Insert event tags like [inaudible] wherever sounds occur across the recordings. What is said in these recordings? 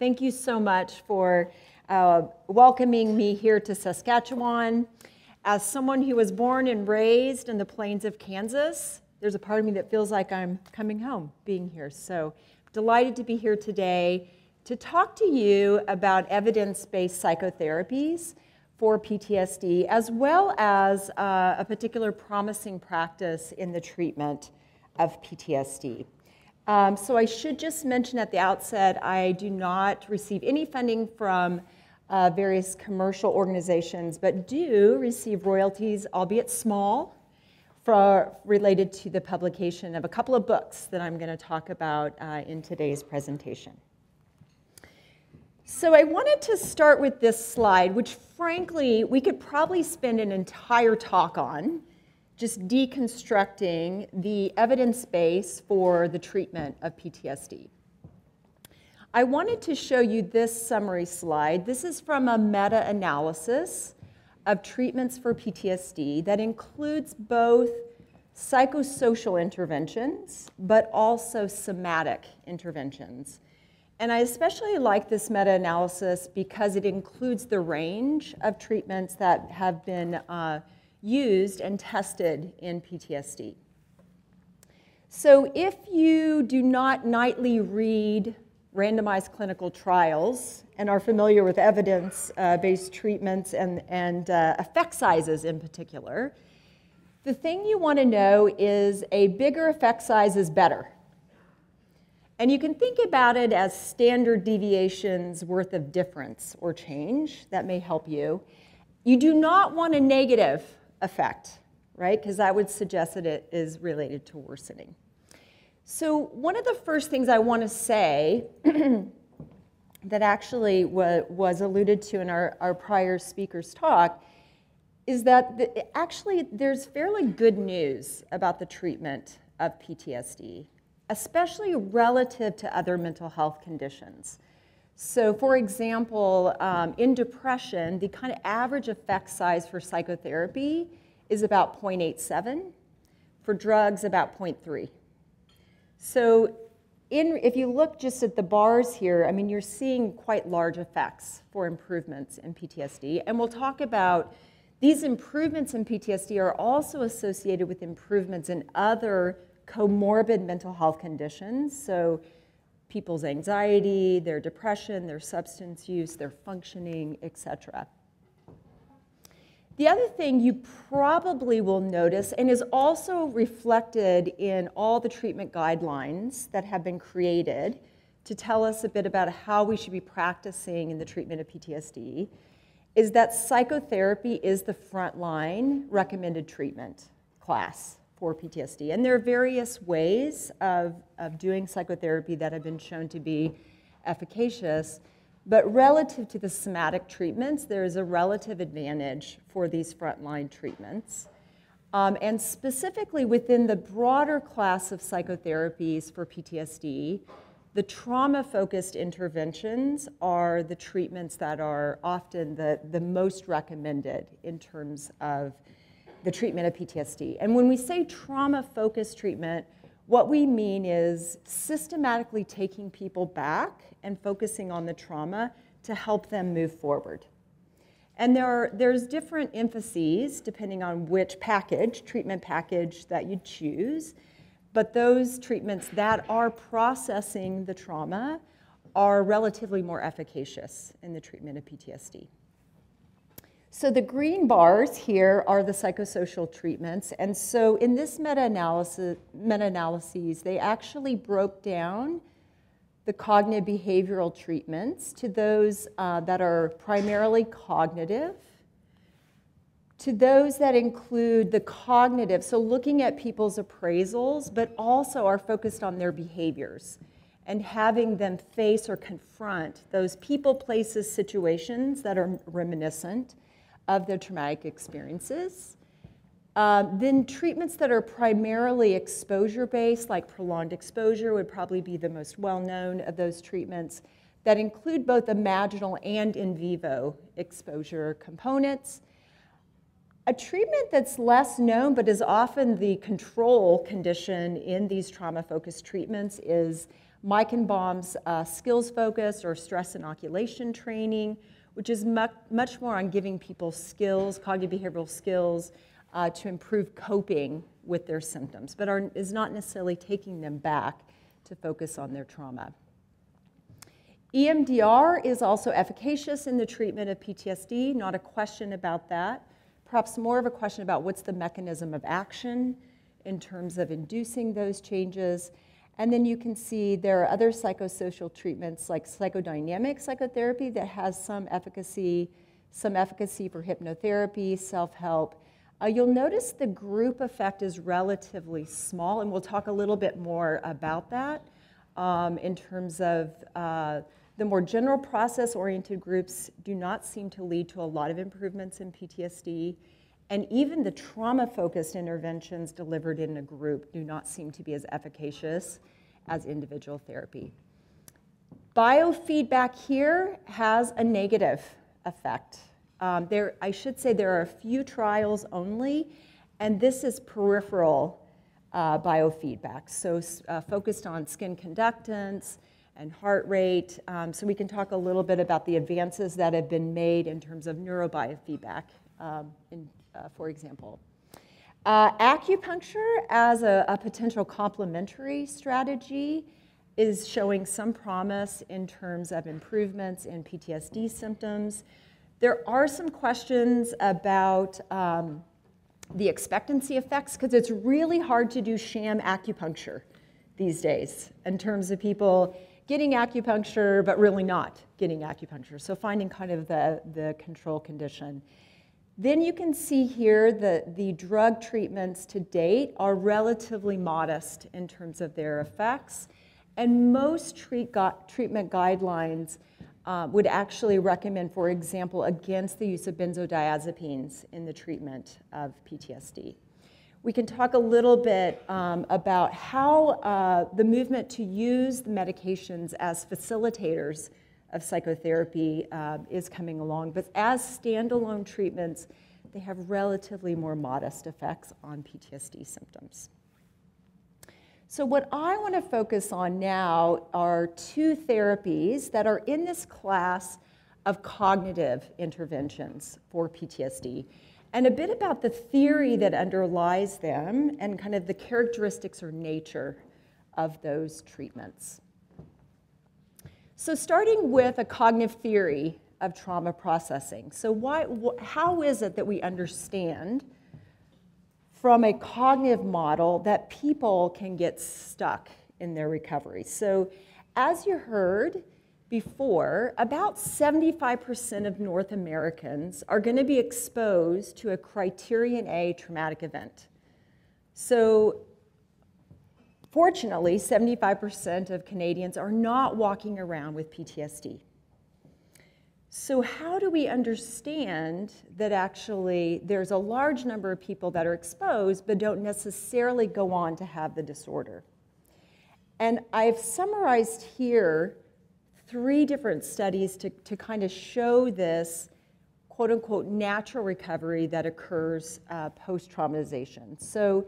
Thank you so much for uh, welcoming me here to Saskatchewan. As someone who was born and raised in the plains of Kansas, there's a part of me that feels like I'm coming home being here. So, delighted to be here today to talk to you about evidence based psychotherapies for PTSD, as well as uh, a particular promising practice in the treatment of PTSD. Um, so I should just mention at the outset, I do not receive any funding from uh, various commercial organizations, but do receive royalties, albeit small, for, related to the publication of a couple of books that I'm going to talk about uh, in today's presentation. So I wanted to start with this slide, which frankly, we could probably spend an entire talk on just deconstructing the evidence base for the treatment of PTSD. I wanted to show you this summary slide. This is from a meta analysis of treatments for PTSD that includes both psychosocial interventions, but also somatic interventions. And I especially like this meta analysis because it includes the range of treatments that have been uh, used and tested in PTSD. So if you do not nightly read randomized clinical trials and are familiar with evidence-based treatments and, and uh, effect sizes in particular, the thing you want to know is a bigger effect size is better. And you can think about it as standard deviations worth of difference or change. That may help you. You do not want a negative effect, right? Because that would suggest that it is related to worsening. So one of the first things I want to say [clears throat] that actually was alluded to in our, our prior speaker's talk is that the, actually there's fairly good news about the treatment of PTSD, especially relative to other mental health conditions. So for example, um, in depression, the kind of average effect size for psychotherapy is about 0.87. For drugs, about 0.3. So in, if you look just at the bars here, I mean, you're seeing quite large effects for improvements in PTSD. And we'll talk about these improvements in PTSD are also associated with improvements in other comorbid mental health conditions. So people's anxiety, their depression, their substance use, their functioning, et cetera. The other thing you probably will notice, and is also reflected in all the treatment guidelines that have been created to tell us a bit about how we should be practicing in the treatment of PTSD, is that psychotherapy is the frontline recommended treatment class for PTSD. And there are various ways of, of doing psychotherapy that have been shown to be efficacious. But relative to the somatic treatments, there is a relative advantage for these frontline treatments. Um, and specifically within the broader class of psychotherapies for PTSD, the trauma-focused interventions are the treatments that are often the, the most recommended in terms of the treatment of PTSD. And when we say trauma-focused treatment, what we mean is systematically taking people back and focusing on the trauma to help them move forward. And there are, there's different emphases depending on which package, treatment package that you choose. But those treatments that are processing the trauma are relatively more efficacious in the treatment of PTSD. So the green bars here are the psychosocial treatments. And so in this meta-analysis, meta-analyses, they actually broke down the cognitive behavioral treatments to those uh, that are primarily cognitive, to those that include the cognitive, so looking at people's appraisals, but also are focused on their behaviors and having them face or confront those people, places, situations that are reminiscent of their traumatic experiences. Uh, then treatments that are primarily exposure-based, like prolonged exposure would probably be the most well-known of those treatments that include both imaginal and in vivo exposure components. A treatment that's less known but is often the control condition in these trauma-focused treatments is Meichenbaum's uh, skills focus or stress inoculation training, which is much, more on giving people skills, cognitive behavioral skills, uh, to improve coping with their symptoms, but are, is not necessarily taking them back to focus on their trauma. EMDR is also efficacious in the treatment of PTSD, not a question about that. Perhaps more of a question about what's the mechanism of action in terms of inducing those changes. And then you can see there are other psychosocial treatments like psychodynamic psychotherapy that has some efficacy, some efficacy for hypnotherapy, self-help. Uh, you'll notice the group effect is relatively small, and we'll talk a little bit more about that um, in terms of uh, the more general process-oriented groups do not seem to lead to a lot of improvements in PTSD. And even the trauma-focused interventions delivered in a group do not seem to be as efficacious as individual therapy. Biofeedback here has a negative effect. Um, there, I should say there are a few trials only, and this is peripheral uh, biofeedback, so uh, focused on skin conductance and heart rate. Um, so we can talk a little bit about the advances that have been made in terms of neurobiofeedback um, in uh, for example. Uh, acupuncture as a, a, potential complementary strategy is showing some promise in terms of improvements in PTSD symptoms. There are some questions about um, the expectancy effects because it's really hard to do sham acupuncture these days in terms of people getting acupuncture but really not getting acupuncture. So finding kind of the, the control condition. Then you can see here that the drug treatments to date are relatively modest in terms of their effects. And most treat treatment guidelines uh, would actually recommend, for example, against the use of benzodiazepines in the treatment of PTSD. We can talk a little bit um, about how uh, the movement to use the medications as facilitators of psychotherapy uh, is coming along. But as standalone treatments, they have relatively more modest effects on PTSD symptoms. So what I want to focus on now are two therapies that are in this class of cognitive interventions for PTSD and a bit about the theory that underlies them and kind of the characteristics or nature of those treatments. So starting with a cognitive theory of trauma processing. So why, wh how is it that we understand from a cognitive model that people can get stuck in their recovery? So as you heard before, about 75% of North Americans are going to be exposed to a criterion A traumatic event. So Fortunately, 75% of Canadians are not walking around with PTSD. So how do we understand that actually there's a large number of people that are exposed but don't necessarily go on to have the disorder? And I've summarized here three different studies to, to kind of show this quote unquote natural recovery that occurs uh, post traumatization. So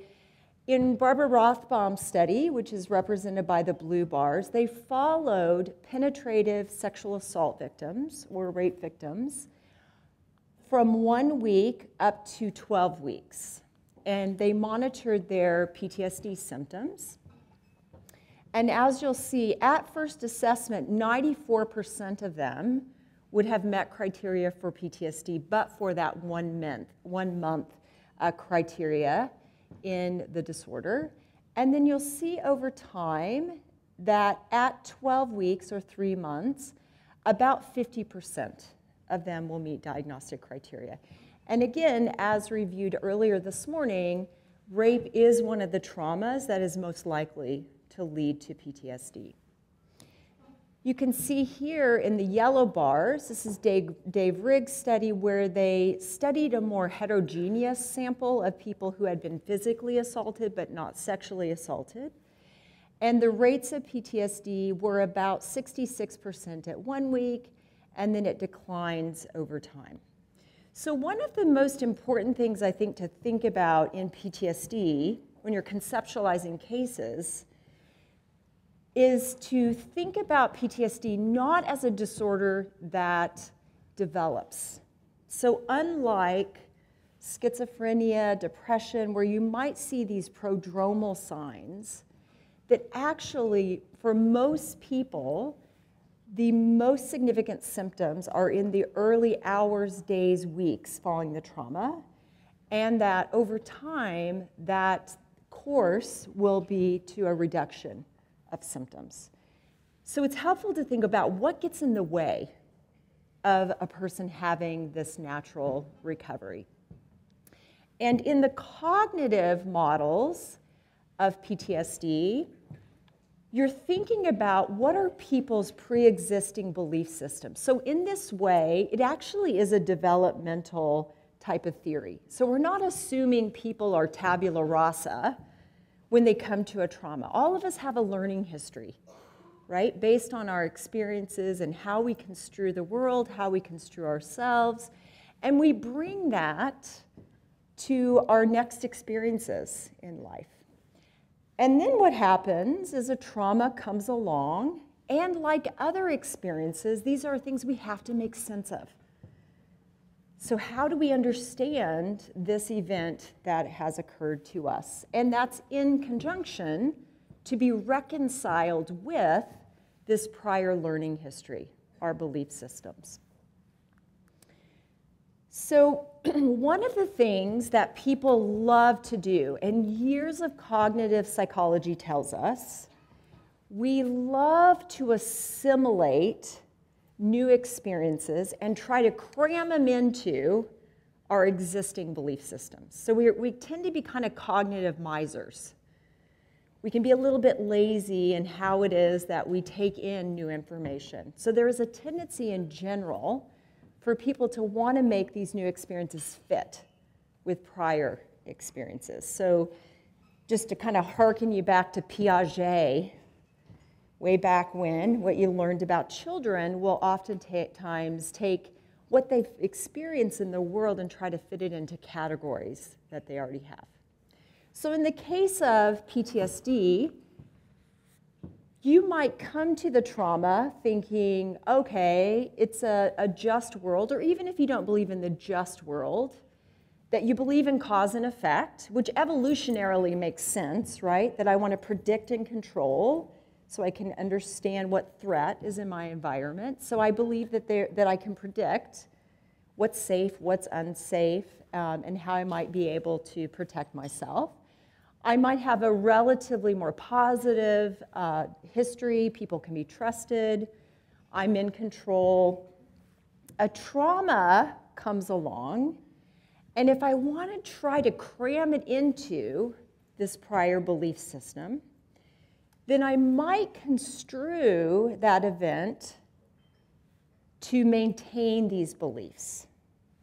in Barbara Rothbaum's study, which is represented by the blue bars, they followed penetrative sexual assault victims or rape victims from one week up to 12 weeks. And they monitored their PTSD symptoms. And as you'll see, at first assessment, 94% of them would have met criteria for PTSD, but for that one month, one month uh, criteria in the disorder. And then you'll see over time that at 12 weeks or three months, about 50% of them will meet diagnostic criteria. And again, as reviewed earlier this morning, rape is one of the traumas that is most likely to lead to PTSD. You can see here in the yellow bars, this is Dave, Dave Riggs' study where they studied a more heterogeneous sample of people who had been physically assaulted but not sexually assaulted. And the rates of PTSD were about 66% at one week, and then it declines over time. So one of the most important things I think to think about in PTSD when you're conceptualizing cases is to think about PTSD not as a disorder that develops. So, unlike schizophrenia, depression, where you might see these prodromal signs, that actually, for most people, the most significant symptoms are in the early hours, days, weeks following the trauma, and that over time, that course will be to a reduction of symptoms. So it's helpful to think about what gets in the way of a person having this natural recovery. And in the cognitive models of PTSD, you're thinking about what are people's pre-existing belief systems. So in this way, it actually is a developmental type of theory. So we're not assuming people are tabula rasa when they come to a trauma. All of us have a learning history, right? Based on our experiences and how we construe the world, how we construe ourselves. And we bring that to our next experiences in life. And then what happens is a trauma comes along, and like other experiences, these are things we have to make sense of. So, how do we understand this event that has occurred to us? And that's in conjunction to be reconciled with this prior learning history, our belief systems. So, [clears throat] one of the things that people love to do, and years of cognitive psychology tells us, we love to assimilate new experiences and try to cram them into our existing belief systems. So we, we tend to be kind of cognitive misers. We can be a little bit lazy in how it is that we take in new information. So there is a tendency in general for people to want to make these new experiences fit with prior experiences. So, just to kind of hearken you back to Piaget, way back when, what you learned about children will oftentimes take what they've experienced in the world and try to fit it into categories that they already have. So, in the case of PTSD, you might come to the trauma thinking, okay, it's a, a, just world, or even if you don't believe in the just world, that you believe in cause and effect, which evolutionarily makes sense, right? That I want to predict and control so I can understand what threat is in my environment. So I believe that, there, that I can predict what's safe, what's unsafe, um, and how I might be able to protect myself. I might have a relatively more positive uh, history. People can be trusted. I'm in control. A trauma comes along, and if I want to try to cram it into this prior belief system, then I might construe that event to maintain these beliefs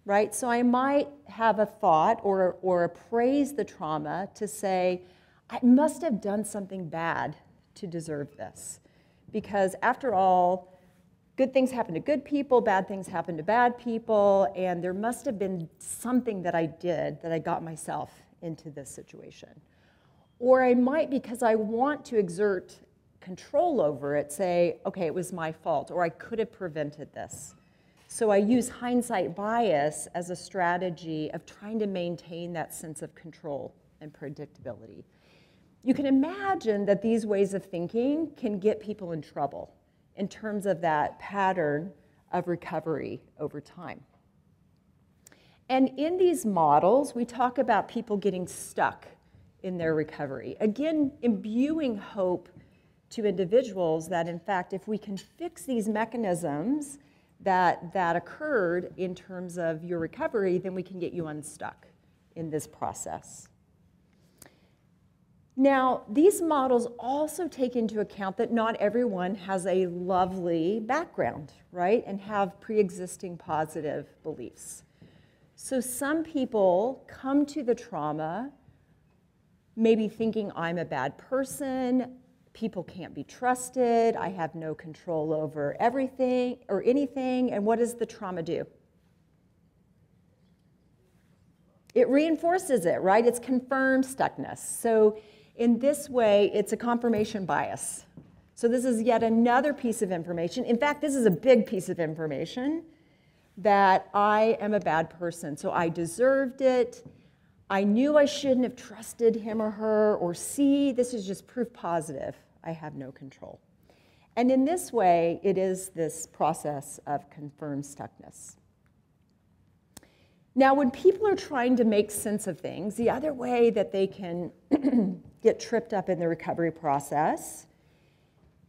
right? So I might have a thought or, or appraise the trauma to say, I must have done something bad to deserve this. Because after all, good things happen to good people, bad things happen to bad people, and there must have been something that I did that I got myself into this situation. Or I might, because I want to exert control over it, say, okay, it was my fault, or I could have prevented this. So I use hindsight bias as a strategy of trying to maintain that sense of control and predictability. You can imagine that these ways of thinking can get people in trouble in terms of that pattern of recovery over time. And in these models, we talk about people getting stuck in their recovery. Again, imbuing hope to individuals that, in fact, if we can fix these mechanisms, that, that occurred in terms of your recovery, then we can get you unstuck in this process. Now, these models also take into account that not everyone has a lovely background, right, and have pre existing positive beliefs. So some people come to the trauma maybe thinking I'm a bad person, people can't be trusted, I have no control over everything or anything, and what does the trauma do? It reinforces it, right? It's confirmed stuckness. So in this way, it's a confirmation bias. So this is yet another piece of information. In fact, this is a big piece of information that I am a bad person. So I deserved it. I knew I shouldn't have trusted him or her. Or C, this is just proof positive. I have no control. And in this way, it is this process of confirmed stuckness. Now, when people are trying to make sense of things, the other way that they can [clears throat] get tripped up in the recovery process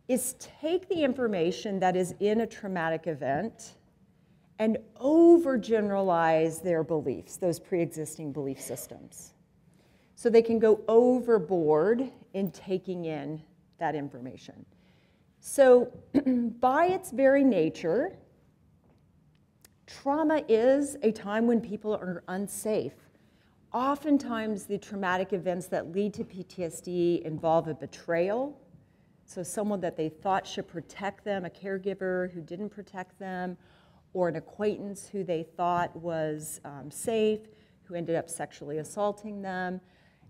is take the information that is in a traumatic event and overgeneralize their beliefs, those pre-existing belief systems. So they can go overboard in taking in that information. So [clears throat] by its very nature, trauma is a time when people are unsafe. Oftentimes, the traumatic events that lead to PTSD involve a betrayal. So, someone that they thought should protect them, a caregiver who didn't protect them, or an acquaintance who they thought was um, safe, who ended up sexually assaulting them.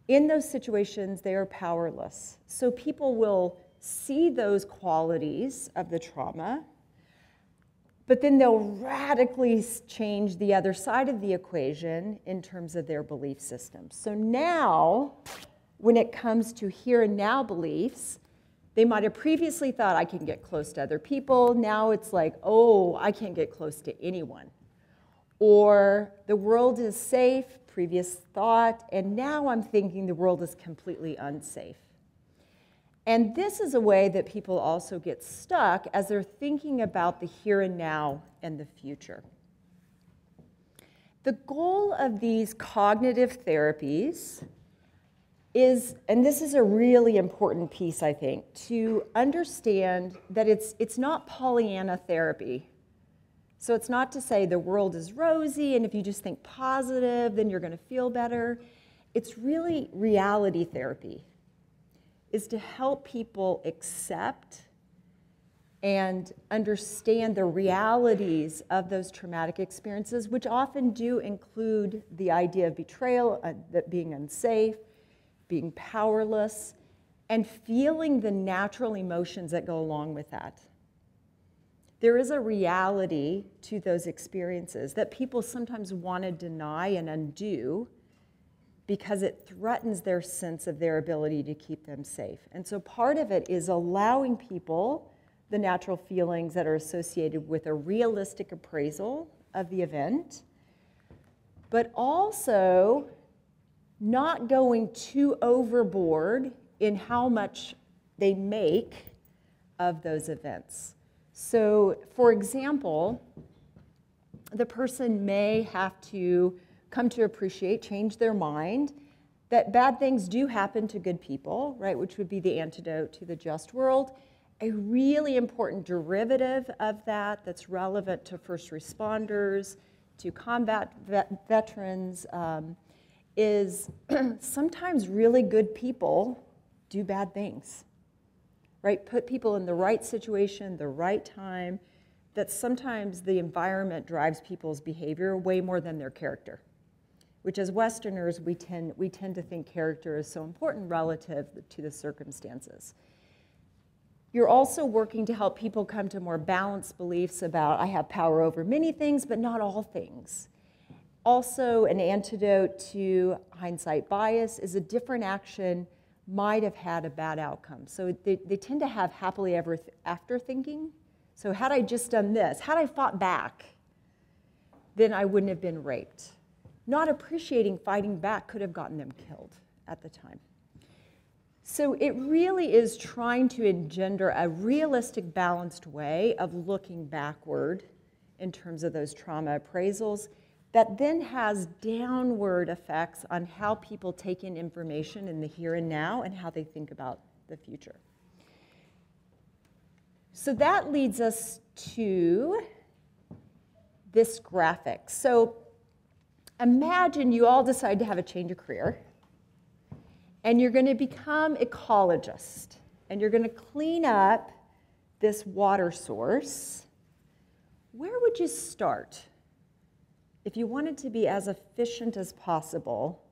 In those situations, they are powerless. So, people will see those qualities of the trauma but then they'll radically change the other side of the equation in terms of their belief system. So now, when it comes to here and now beliefs, they might have previously thought I can get close to other people. Now it's like, oh, I can't get close to anyone. Or the world is safe, previous thought, and now I'm thinking the world is completely unsafe. And this is a way that people also get stuck as they're thinking about the here and now and the future. The goal of these cognitive therapies is, and this is a really important piece, I think, to understand that it's, it's not Pollyanna therapy. So it's not to say the world is rosy and if you just think positive, then you're going to feel better. It's really reality therapy is to help people accept and understand the realities of those traumatic experiences, which often do include the idea of betrayal, uh, that being unsafe, being powerless, and feeling the natural emotions that go along with that. There is a reality to those experiences that people sometimes want to deny and undo because it threatens their sense of their ability to keep them safe. And so part of it is allowing people the natural feelings that are associated with a realistic appraisal of the event, but also not going too overboard in how much they make of those events. So, for example, the person may have to come to appreciate, change their mind, that bad things do happen to good people, right, which would be the antidote to the just world. A really important derivative of that that's relevant to first responders, to combat vet veterans, um, is [clears throat] sometimes really good people do bad things, right? Put people in the right situation, the right time, that sometimes the environment drives people's behavior way more than their character which as Westerners, we tend, we tend to think character is so important relative to the circumstances. You're also working to help people come to more balanced beliefs about I have power over many things, but not all things. Also, an antidote to hindsight bias is a different action might have had a bad outcome. So they, they tend to have happily ever after thinking. So had I just done this, had I fought back, then I wouldn't have been raped not appreciating fighting back could have gotten them killed at the time. So it really is trying to engender a realistic, balanced way of looking backward in terms of those trauma appraisals that then has downward effects on how people take in information in the here and now and how they think about the future. So that leads us to this graphic. So imagine you all decide to have a change of career and you're going to become ecologist and you're going to clean up this water source. Where would you start if you wanted to be as efficient as possible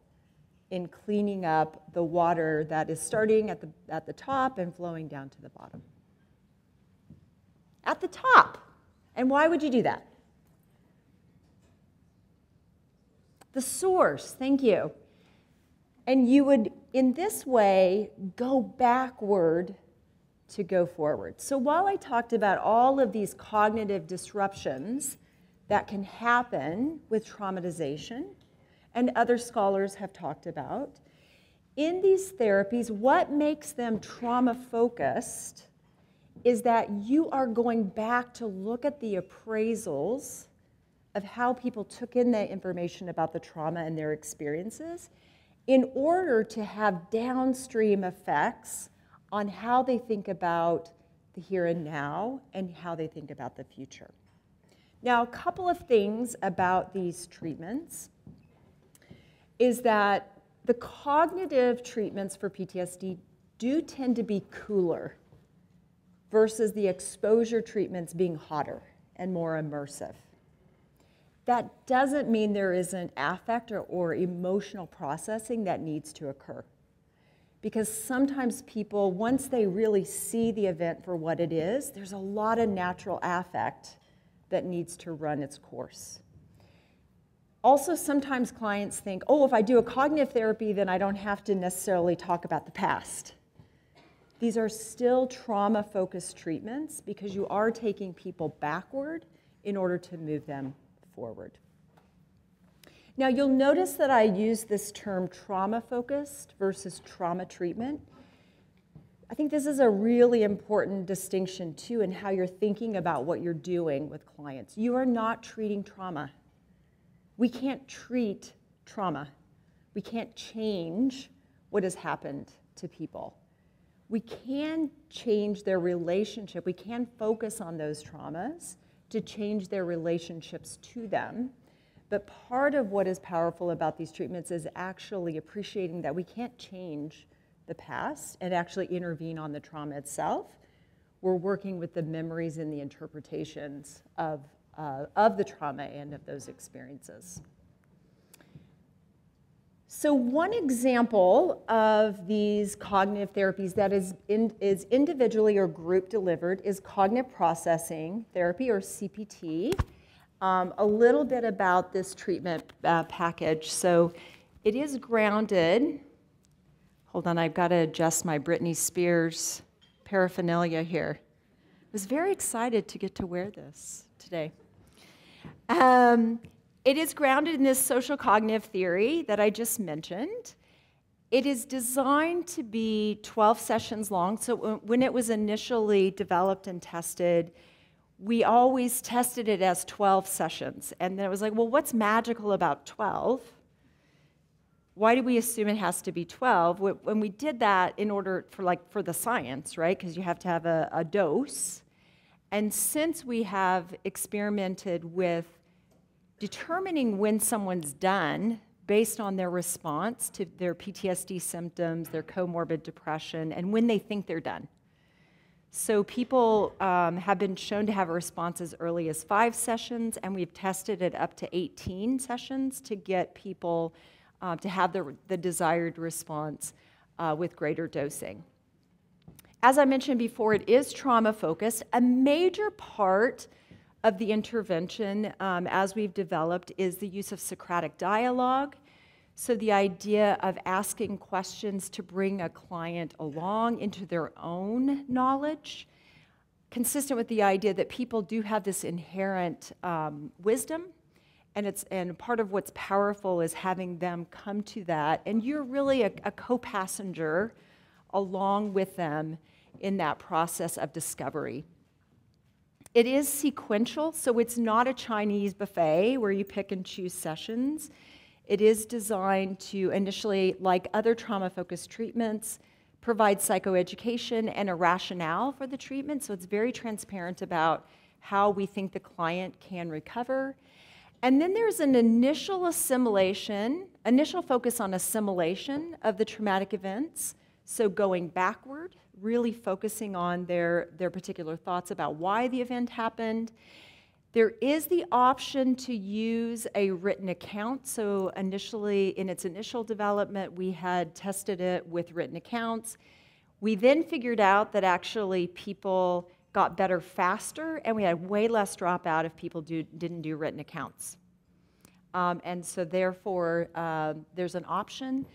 in cleaning up the water that is starting at the, at the top and flowing down to the bottom? at the top. And why would you do that? The source, thank you. And you would, in this way, go backward to go forward. So while I talked about all of these cognitive disruptions that can happen with traumatization, and other scholars have talked about, in these therapies, what makes them trauma focused is that you are going back to look at the appraisals of how people took in that information about the trauma and their experiences in order to have downstream effects on how they think about the here and now and how they think about the future. Now, a couple of things about these treatments is that the cognitive treatments for PTSD do tend to be cooler versus the exposure treatments being hotter and more immersive. That doesn't mean there isn't affect or, or emotional processing that needs to occur. Because sometimes people, once they really see the event for what it is, there's a lot of natural affect that needs to run its course. Also, sometimes clients think, oh, if I do a cognitive therapy, then I don't have to necessarily talk about the past. These are still trauma focused treatments because you are taking people backward in order to move them forward. Now, you'll notice that I use this term trauma focused versus trauma treatment. I think this is a really important distinction, too, in how you're thinking about what you're doing with clients. You are not treating trauma. We can't treat trauma, we can't change what has happened to people. We can change their relationship, we can focus on those traumas to change their relationships to them. But part of what is powerful about these treatments is actually appreciating that we can't change the past and actually intervene on the trauma itself. We're working with the memories and the interpretations of, uh, of the trauma and of those experiences. So one example of these cognitive therapies that is, in, is individually or group delivered is cognitive processing therapy or CPT. Um, a little bit about this treatment uh, package. So it is grounded. Hold on, I've got to adjust my Britney Spears paraphernalia here. I was very excited to get to wear this today. Um, it is grounded in this social cognitive theory that I just mentioned. It is designed to be 12 sessions long. So when it was initially developed and tested, we always tested it as 12 sessions. And then it was like, well, what's magical about 12? Why do we assume it has to be 12? When we did that in order for like for the science, right? Because you have to have a, a dose. And since we have experimented with determining when someone's done based on their response to their PTSD symptoms, their comorbid depression, and when they think they're done. So people um, have been shown to have a response as early as five sessions, and we've tested it up to 18 sessions to get people uh, to have the, the desired response uh, with greater dosing. As I mentioned before, it is trauma focused. A major part of the intervention um, as we've developed is the use of Socratic dialogue. So, the idea of asking questions to bring a client along into their own knowledge, consistent with the idea that people do have this inherent um, wisdom. And, it's, and part of what's powerful is having them come to that. And you're really a, a co passenger along with them in that process of discovery. It is sequential, so it's not a Chinese buffet where you pick and choose sessions. It is designed to initially, like other trauma focused treatments, provide psychoeducation and a rationale for the treatment. So it's very transparent about how we think the client can recover. And then there's an initial assimilation, initial focus on assimilation of the traumatic events. So going backward really focusing on their, their particular thoughts about why the event happened. There is the option to use a written account. So initially, in its initial development, we had tested it with written accounts. We then figured out that actually people got better faster, and we had way less dropout if people do, didn't do written accounts. Um, and so therefore, uh, there's an option.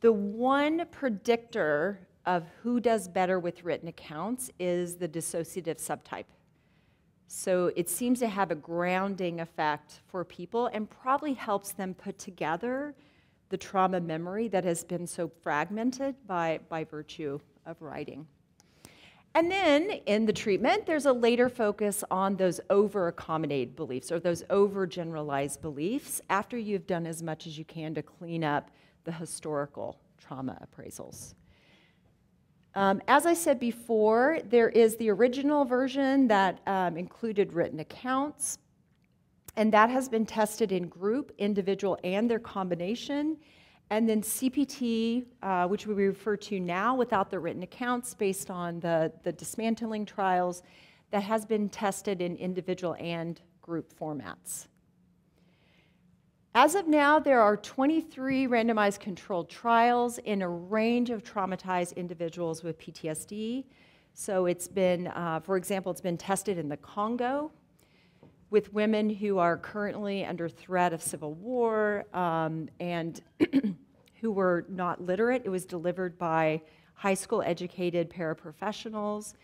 The one predictor of who does better with written accounts is the dissociative subtype. So it seems to have a grounding effect for people and probably helps them put together the trauma memory that has been so fragmented by, by virtue of writing. And then in the treatment, there's a later focus on those over accommodated beliefs or those over generalized beliefs after you've done as much as you can to clean up the historical trauma appraisals. Um, as I said before, there is the original version that um, included written accounts, and that has been tested in group, individual, and their combination. And then CPT, uh, which we refer to now without the written accounts based on the, the dismantling trials, that has been tested in individual and group formats. As of now, there are 23 randomized controlled trials in a range of traumatized individuals with PTSD. So it's been, uh, for example, it's been tested in the Congo with women who are currently under threat of civil war um, and [clears throat] who were not literate. It was delivered by high school educated paraprofessionals.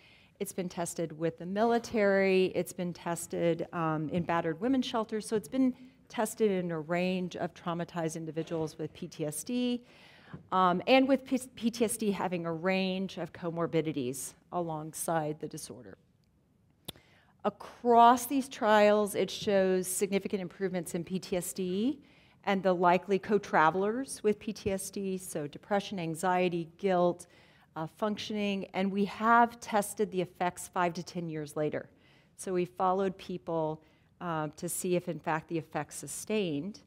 It's been tested with the military. It's been tested um, in battered women's shelters. So it's been tested in a range of traumatized individuals with PTSD. Um, and with P PTSD having a range of comorbidities alongside the disorder. Across these trials, it shows significant improvements in PTSD and the likely co-travelers with PTSD, so depression, anxiety, guilt, uh, functioning, and we have tested the effects five to 10 years later. So we followed people uh, to see if in fact the effects sustained.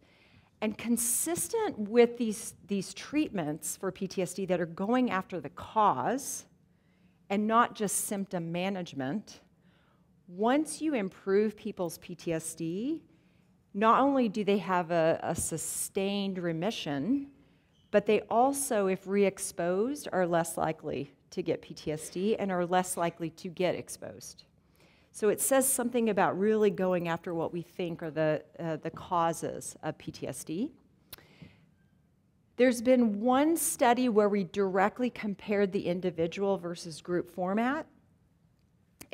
And consistent with these, these treatments for PTSD that are going after the cause and not just symptom management, once you improve people's PTSD, not only do they have a, a sustained remission, but they also, if re exposed, are less likely to get PTSD and are less likely to get exposed. So it says something about really going after what we think are the, uh, the causes of PTSD. There's been one study where we directly compared the individual versus group format.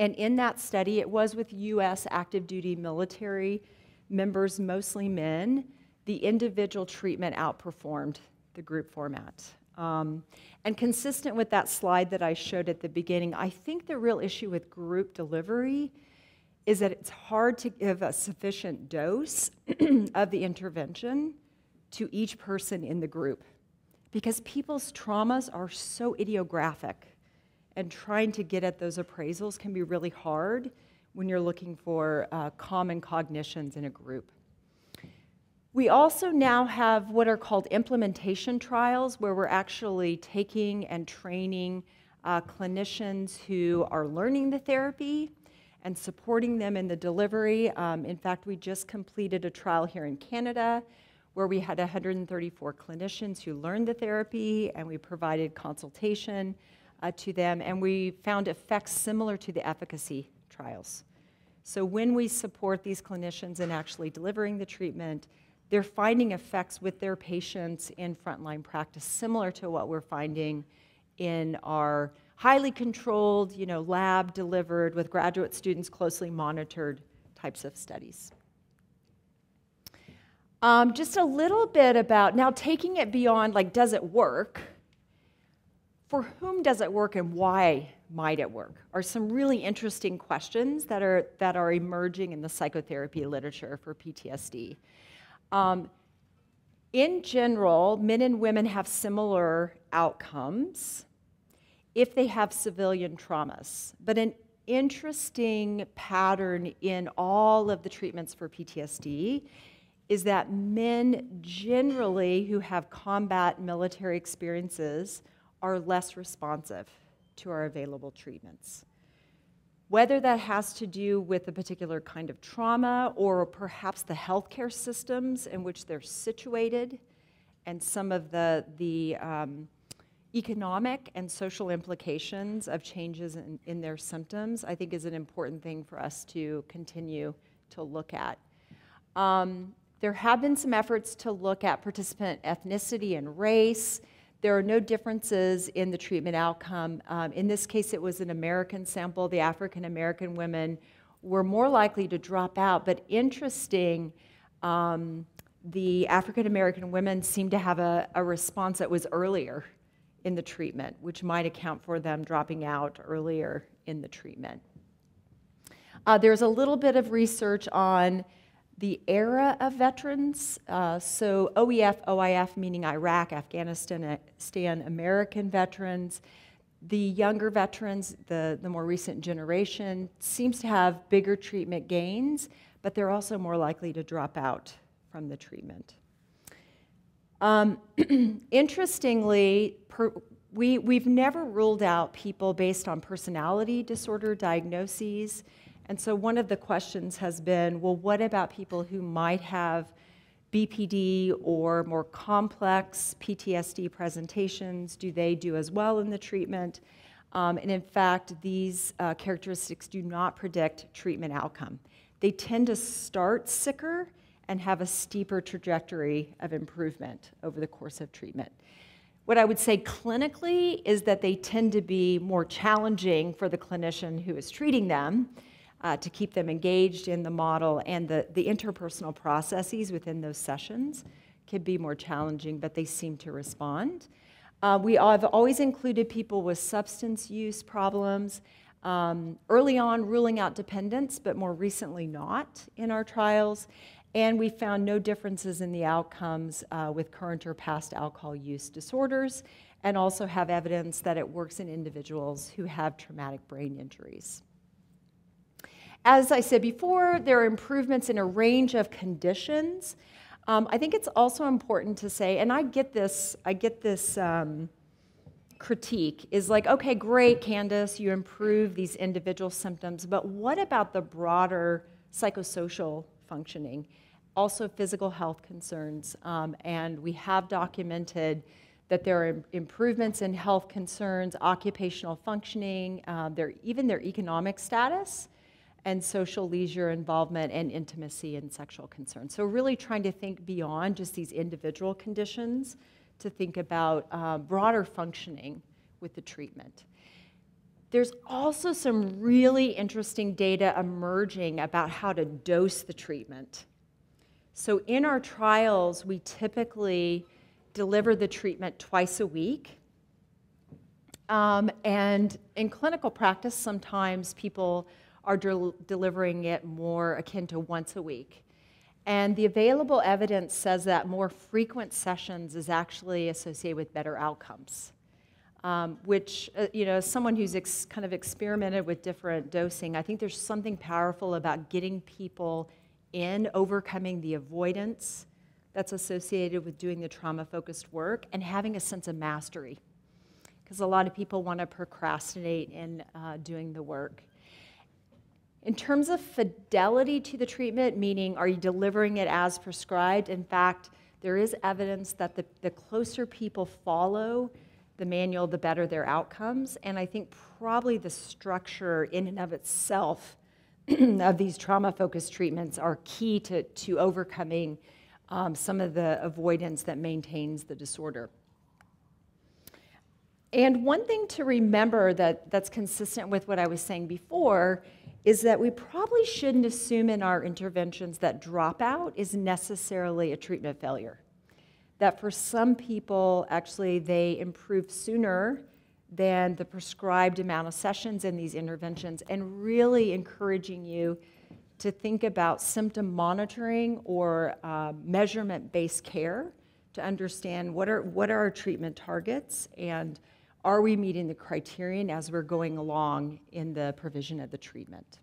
And in that study, it was with US active duty military members, mostly men. The individual treatment outperformed the group format. Um, and consistent with that slide that I showed at the beginning, I think the real issue with group delivery is that it's hard to give a sufficient dose [clears throat] of the intervention to each person in the group because people's traumas are so idiographic and trying to get at those appraisals can be really hard when you're looking for uh, common cognitions in a group. We also now have what are called implementation trials where we're actually taking and training uh, clinicians who are learning the therapy and supporting them in the delivery. Um, in fact, we just completed a trial here in Canada where we had 134 clinicians who learned the therapy and we provided consultation uh, to them, and we found effects similar to the efficacy trials. So when we support these clinicians in actually delivering the treatment, they're finding effects with their patients in frontline practice, similar to what we're finding in our highly controlled, you know, lab delivered with graduate students closely monitored types of studies. Um, just a little bit about now taking it beyond like, does it work? For whom does it work and why might it work are some really interesting questions that are, that are emerging in the psychotherapy literature for PTSD. Um, in general, men and women have similar outcomes if they have civilian traumas. But an interesting pattern in all of the treatments for PTSD is that men generally who have combat military experiences are less responsive to our available treatments. Whether that has to do with a particular kind of trauma or perhaps the healthcare systems in which they're situated and some of the, the um, economic and social implications of changes in, in, their symptoms, I think is an important thing for us to continue to look at. Um, there have been some efforts to look at participant ethnicity and race. There are no differences in the treatment outcome. Um, in this case, it was an American sample. The African American women were more likely to drop out, but interesting, um, the African American women seemed to have a, a response that was earlier in the treatment, which might account for them dropping out earlier in the treatment. Uh, there's a little bit of research on the era of veterans. Uh, so OEF, OIF, meaning Iraq, Afghanistan, Stan, American veterans. The younger veterans, the, the more recent generation, seems to have bigger treatment gains, but they're also more likely to drop out from the treatment. Um, [clears throat] interestingly, per, we, we've never ruled out people based on personality disorder diagnoses. And so one of the questions has been, well, what about people who might have BPD or more complex PTSD presentations? Do they do as well in the treatment? Um, and in fact, these uh, characteristics do not predict treatment outcome. They tend to start sicker and have a steeper trajectory of improvement over the course of treatment. What I would say clinically is that they tend to be more challenging for the clinician who is treating them uh, to keep them engaged in the model, and the, the interpersonal processes within those sessions can be more challenging, but they seem to respond. Uh, we have always included people with substance use problems. Um, early on, ruling out dependence, but more recently not in our trials. And we found no differences in the outcomes uh, with current or past alcohol use disorders, and also have evidence that it works in individuals who have traumatic brain injuries. As I said before, there are improvements in a range of conditions. Um, I think it's also important to say, and I get this, I get this um, critique, is like, okay, great, Candice, you improve these individual symptoms, but what about the broader psychosocial functioning? also physical health concerns. Um, and we have documented that there are improvements in health concerns, occupational functioning, uh, their, even their economic status, and social leisure involvement and intimacy and sexual concerns. So really trying to think beyond just these individual conditions to think about uh, broader functioning with the treatment. There's also some really interesting data emerging about how to dose the treatment. So in our trials, we typically deliver the treatment twice a week. Um, and in clinical practice, sometimes people are de delivering it more akin to once a week. And the available evidence says that more frequent sessions is actually associated with better outcomes. Um, which, uh, you know, as someone who's kind of experimented with different dosing, I think there's something powerful about getting people in overcoming the avoidance that's associated with doing the trauma focused work and having a sense of mastery. Because a lot of people want to procrastinate in uh, doing the work. In terms of fidelity to the treatment, meaning are you delivering it as prescribed? In fact, there is evidence that the, the closer people follow the manual, the better their outcomes. And I think probably the structure in and of itself [clears throat] of these trauma-focused treatments are key to, to overcoming um, some of the avoidance that maintains the disorder. And one thing to remember that, that's consistent with what I was saying before is that we probably shouldn't assume in our interventions that dropout is necessarily a treatment failure. That for some people, actually, they improve sooner than the prescribed amount of sessions in these interventions and really encouraging you to think about symptom monitoring or uh, measurement-based care to understand what are, what are our treatment targets and are we meeting the criterion as we're going along in the provision of the treatment.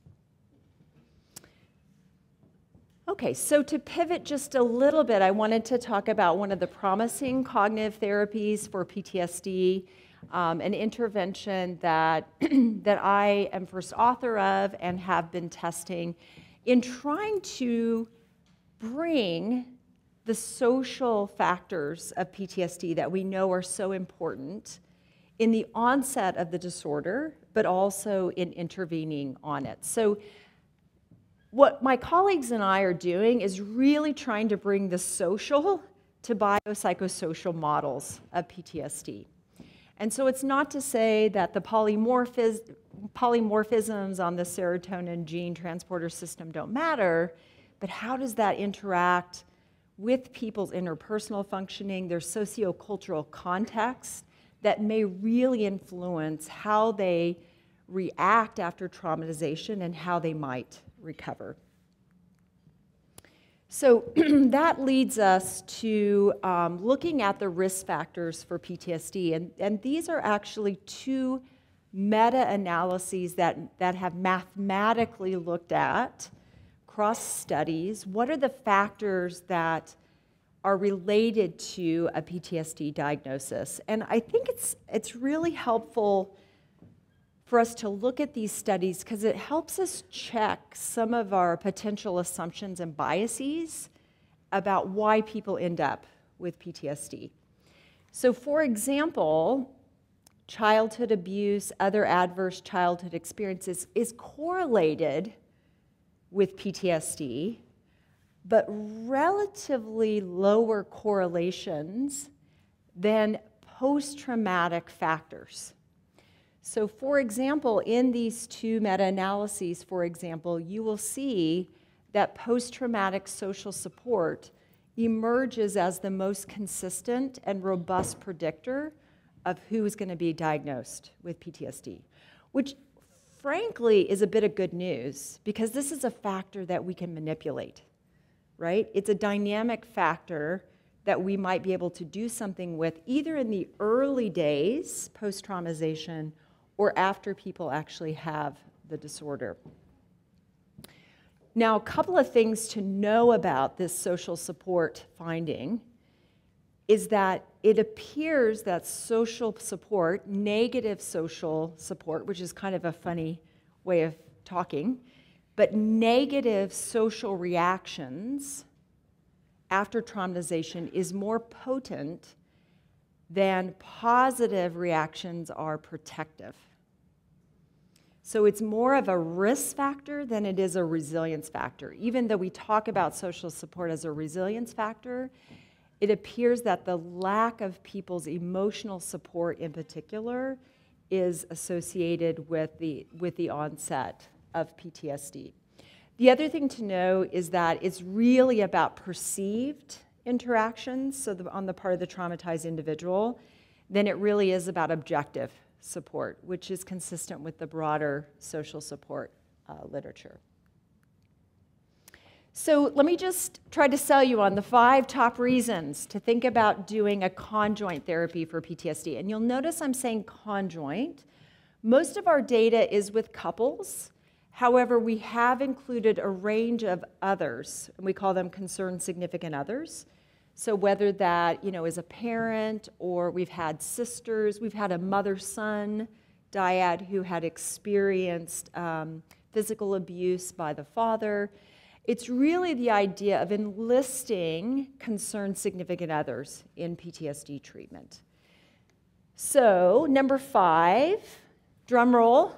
Okay, so to pivot just a little bit, I wanted to talk about one of the promising cognitive therapies for PTSD um, an intervention that, [clears throat] that I am first author of and have been testing in trying to bring the social factors of PTSD that we know are so important in the onset of the disorder, but also in intervening on it. So what my colleagues and I are doing is really trying to bring the social to biopsychosocial models of PTSD. And so it's not to say that the polymorphisms on the serotonin gene transporter system don't matter, but how does that interact with people's interpersonal functioning, their sociocultural context that may really influence how they react after traumatization and how they might recover. So [clears throat] that leads us to um, looking at the risk factors for PTSD. And, and these are actually two meta analyses that, that have mathematically looked at cross studies what are the factors that are related to a PTSD diagnosis. And I think it's, it's really helpful for us to look at these studies because it helps us check some of our potential assumptions and biases about why people end up with PTSD. So, for example, childhood abuse, other adverse childhood experiences is correlated with PTSD, but relatively lower correlations than post traumatic factors. So, for example, in these two meta analyses, for example, you will see that post traumatic social support emerges as the most consistent and robust predictor of who is going to be diagnosed with PTSD, which frankly is a bit of good news because this is a factor that we can manipulate, right? It's a dynamic factor that we might be able to do something with either in the early days post traumatization or after people actually have the disorder. Now, a couple of things to know about this social support finding is that it appears that social support, negative social support, which is kind of a funny way of talking, but negative social reactions after traumatization is more potent than positive reactions are protective. So it's more of a risk factor than it is a resilience factor. Even though we talk about social support as a resilience factor, it appears that the lack of people's emotional support in particular is associated with the, with the onset of PTSD. The other thing to know is that it's really about perceived interactions, so the, on the part of the traumatized individual, than it really is about objective support, which is consistent with the broader social support uh, literature. So let me just try to sell you on the five top reasons to think about doing a conjoint therapy for PTSD. And you'll notice I'm saying conjoint. Most of our data is with couples. However, we have included a range of others, and we call them concerned significant others. So whether that, you know, is a parent or we've had sisters, we've had a mother-son dyad who had experienced um, physical abuse by the father. It's really the idea of enlisting concerned significant others in PTSD treatment. So, number five, drum roll.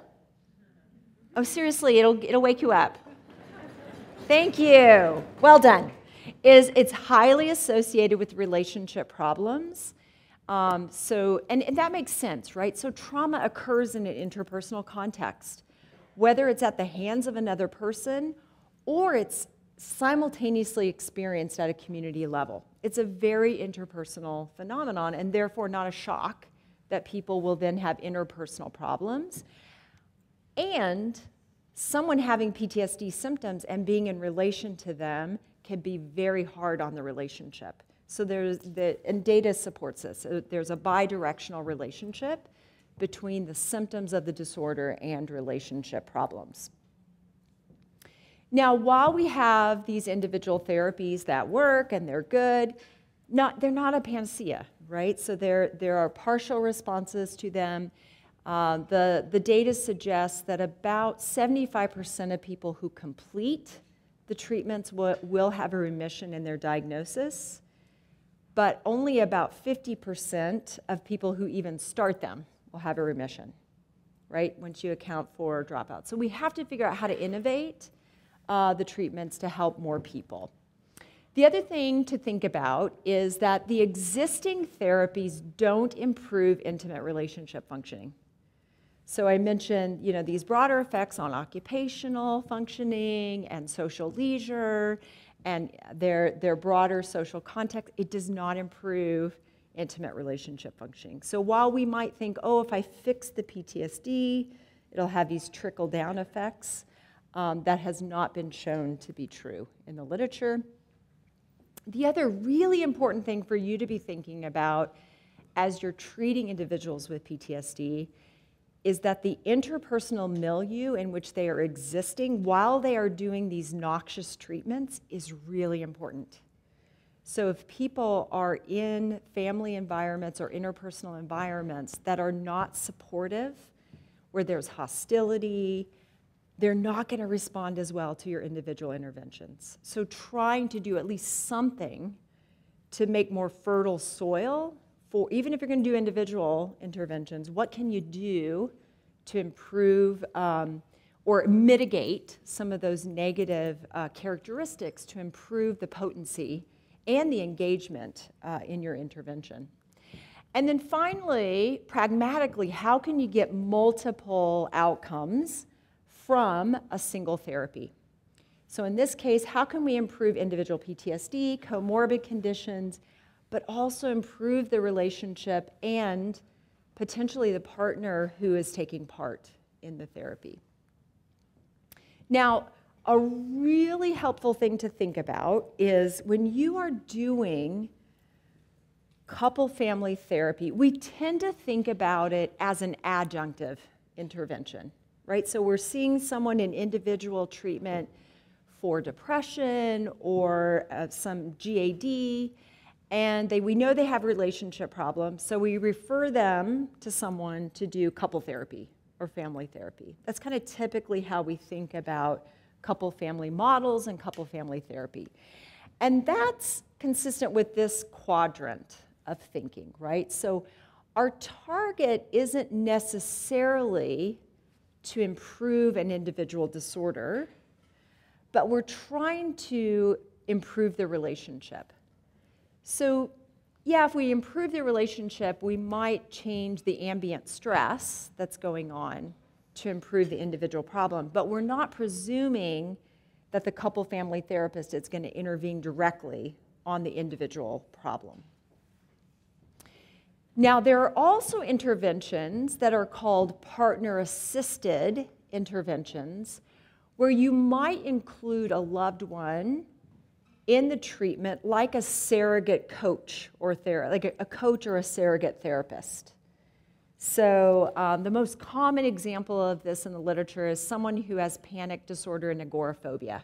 Oh, seriously, it'll, it'll wake you up. Thank you. Well done is it's highly associated with relationship problems. Um, so, and, and that makes sense, right? So trauma occurs in an interpersonal context, whether it's at the hands of another person or it's simultaneously experienced at a community level. It's a very interpersonal phenomenon and therefore not a shock that people will then have interpersonal problems. And someone having PTSD symptoms and being in relation to them can be very hard on the relationship. So there's the, and data supports this. There's a bidirectional relationship between the symptoms of the disorder and relationship problems. Now, while we have these individual therapies that work and they're good, not, they're not a panacea, right? So there, there are partial responses to them. Uh, the, the data suggests that about 75% of people who complete the treatments will, will have a remission in their diagnosis, but only about 50% of people who even start them will have a remission, right? Once you account for dropouts. So we have to figure out how to innovate uh, the treatments to help more people. The other thing to think about is that the existing therapies don't improve intimate relationship functioning. So I mentioned, you know, these broader effects on occupational functioning and social leisure and their, their broader social context. It does not improve intimate relationship functioning. So while we might think, oh, if I fix the PTSD, it'll have these trickle down effects, um, that has not been shown to be true in the literature. The other really important thing for you to be thinking about as you're treating individuals with PTSD is that the interpersonal milieu in which they are existing while they are doing these noxious treatments is really important. So if people are in family environments or interpersonal environments that are not supportive, where there's hostility, they're not going to respond as well to your individual interventions. So trying to do at least something to make more fertile soil for, even if you're going to do individual interventions, what can you do to improve um, or mitigate some of those negative uh, characteristics to improve the potency and the engagement uh, in your intervention? And then finally, pragmatically, how can you get multiple outcomes from a single therapy. So in this case, how can we improve individual PTSD, comorbid conditions, but also improve the relationship and potentially the partner who is taking part in the therapy? Now, a really helpful thing to think about is when you are doing couple family therapy, we tend to think about it as an adjunctive intervention right? So we're seeing someone in individual treatment for depression or uh, some GAD, and they, we know they have relationship problems, so we refer them to someone to do couple therapy or family therapy. That's kind of typically how we think about couple family models and couple family therapy. And that's consistent with this quadrant of thinking, right? So our target isn't necessarily to improve an individual disorder, but we're trying to improve the relationship. So, yeah, if we improve the relationship, we might change the ambient stress that's going on to improve the individual problem, but we're not presuming that the couple family therapist is going to intervene directly on the individual problem. Now, there are also interventions that are called partner assisted interventions, where you might include a loved one in the treatment, like a surrogate coach or ther- like a, a coach or a surrogate therapist. So, um, the most common example of this in the literature is someone who has panic disorder and agoraphobia.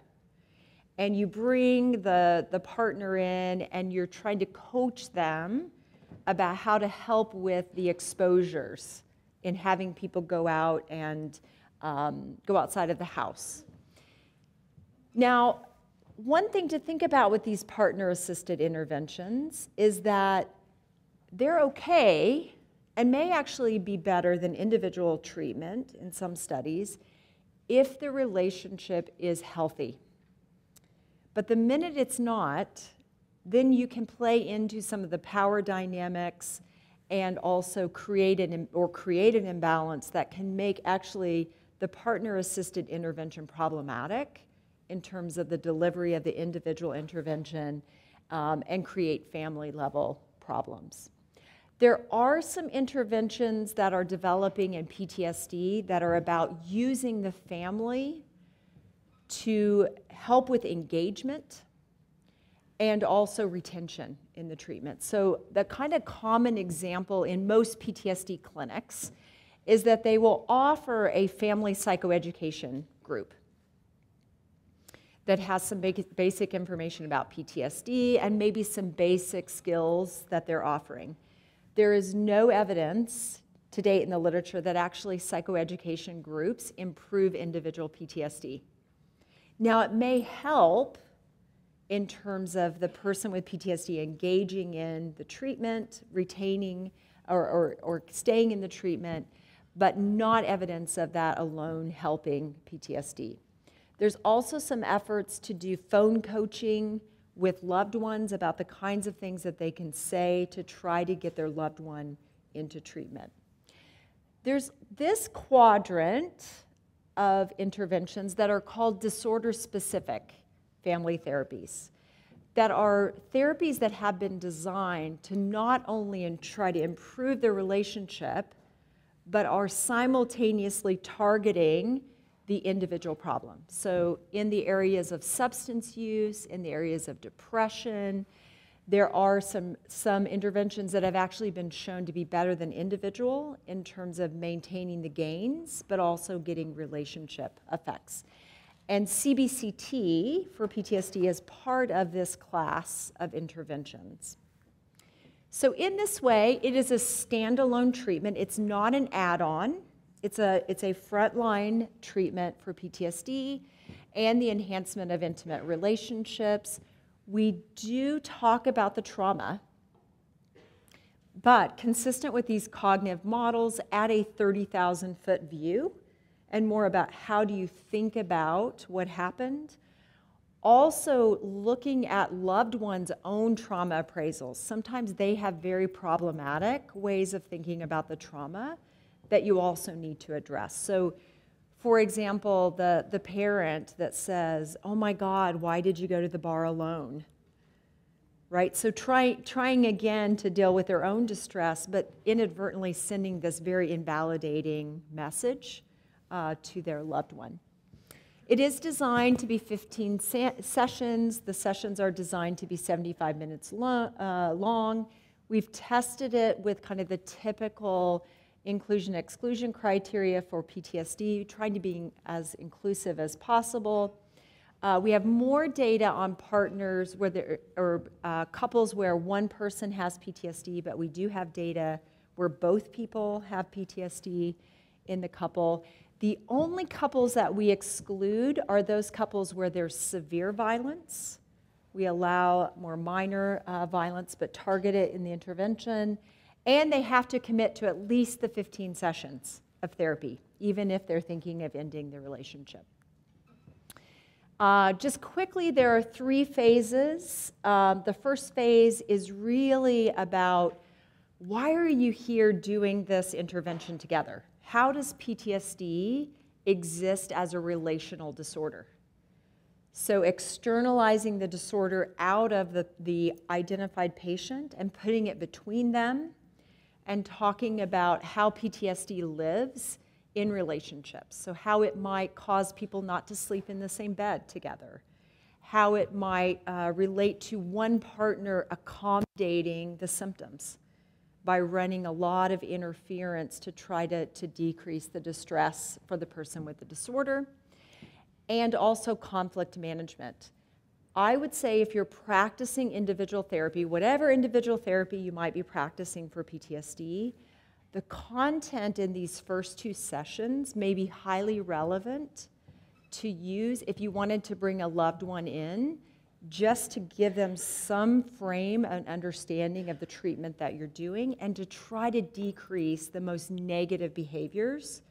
And you bring the, the partner in and you're trying to coach them about how to help with the exposures in having people go out and um, go outside of the house. Now, one thing to think about with these partner assisted interventions is that they're okay and may actually be better than individual treatment in some studies if the relationship is healthy. But the minute it's not, then you can play into some of the power dynamics and also create an or create an imbalance that can make actually the partner assisted intervention problematic in terms of the delivery of the individual intervention um, and create family level problems. There are some interventions that are developing in PTSD that are about using the family to help with engagement and also retention in the treatment. So the kind of common example in most PTSD clinics is that they will offer a family psychoeducation group that has some basic information about PTSD and maybe some basic skills that they're offering. There is no evidence to date in the literature that actually psychoeducation groups improve individual PTSD. Now, it may help in terms of the person with PTSD engaging in the treatment, retaining or, or, or staying in the treatment, but not evidence of that alone helping PTSD. There's also some efforts to do phone coaching with loved ones about the kinds of things that they can say to try to get their loved one into treatment. There's this quadrant of interventions that are called disorder specific family therapies that are therapies that have been designed to not only try to improve the relationship, but are simultaneously targeting the individual problem. So, in the areas of substance use, in the areas of depression, there are some, some interventions that have actually been shown to be better than individual in terms of maintaining the gains, but also getting relationship effects. And CBCT for PTSD is part of this class of interventions. So, in this way, it is a standalone treatment. It's not an add on, it's a, it's a frontline treatment for PTSD and the enhancement of intimate relationships. We do talk about the trauma, but consistent with these cognitive models at a 30,000 foot view and more about how do you think about what happened. Also, looking at loved ones' own trauma appraisals. Sometimes they have very problematic ways of thinking about the trauma that you also need to address. So, for example, the, the parent that says, Oh my God, why did you go to the bar alone? Right? So, try, trying again to deal with their own distress, but inadvertently sending this very invalidating message uh, to their loved one. It is designed to be 15 sessions. The sessions are designed to be 75 minutes lo uh, long. We've tested it with kind of the typical inclusion exclusion criteria for PTSD, trying to be as inclusive as possible. Uh, we have more data on partners where there or uh, couples where one person has PTSD, but we do have data where both people have PTSD in the couple. The only couples that we exclude are those couples where there's severe violence. We allow more minor uh, violence, but target it in the intervention. And they have to commit to at least the 15 sessions of therapy, even if they're thinking of ending the relationship. Uh, just quickly, there are three phases. Um, the first phase is really about why are you here doing this intervention together? how does PTSD exist as a relational disorder? So, externalizing the disorder out of the, the identified patient and putting it between them and talking about how PTSD lives in relationships. So, how it might cause people not to sleep in the same bed together, how it might uh, relate to one partner accommodating the symptoms by running a lot of interference to try to, to decrease the distress for the person with the disorder, and also conflict management. I would say if you're practicing individual therapy, whatever individual therapy you might be practicing for PTSD, the content in these first two sessions may be highly relevant to use if you wanted to bring a loved one in just to give them some frame and understanding of the treatment that you're doing and to try to decrease the most negative behaviors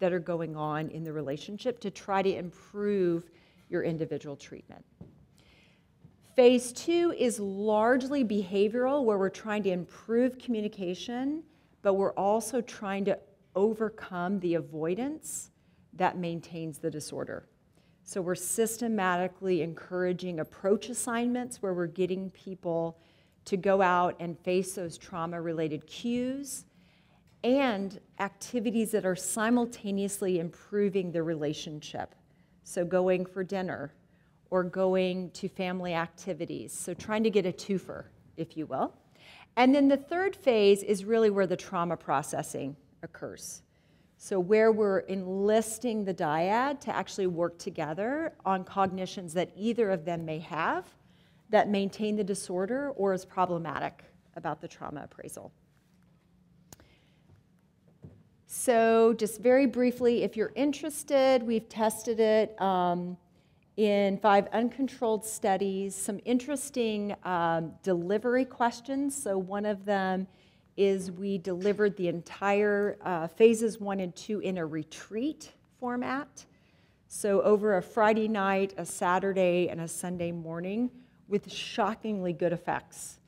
that are going on in the relationship to try to improve your individual treatment. Phase two is largely behavioral, where we're trying to improve communication, but we're also trying to overcome the avoidance that maintains the disorder. So we're systematically encouraging approach assignments where we're getting people to go out and face those trauma related cues and activities that are simultaneously improving the relationship. So going for dinner or going to family activities. So trying to get a twofer, if you will. And then the third phase is really where the trauma processing occurs. So, where we're enlisting the dyad to actually work together on cognitions that either of them may have that maintain the disorder or is problematic about the trauma appraisal. So, just very briefly, if you're interested, we've tested it um, in five uncontrolled studies, some interesting um, delivery questions. So, one of them is we delivered the entire uh, phases one and two in a retreat format. So over a Friday night, a Saturday, and a Sunday morning with shockingly good effects.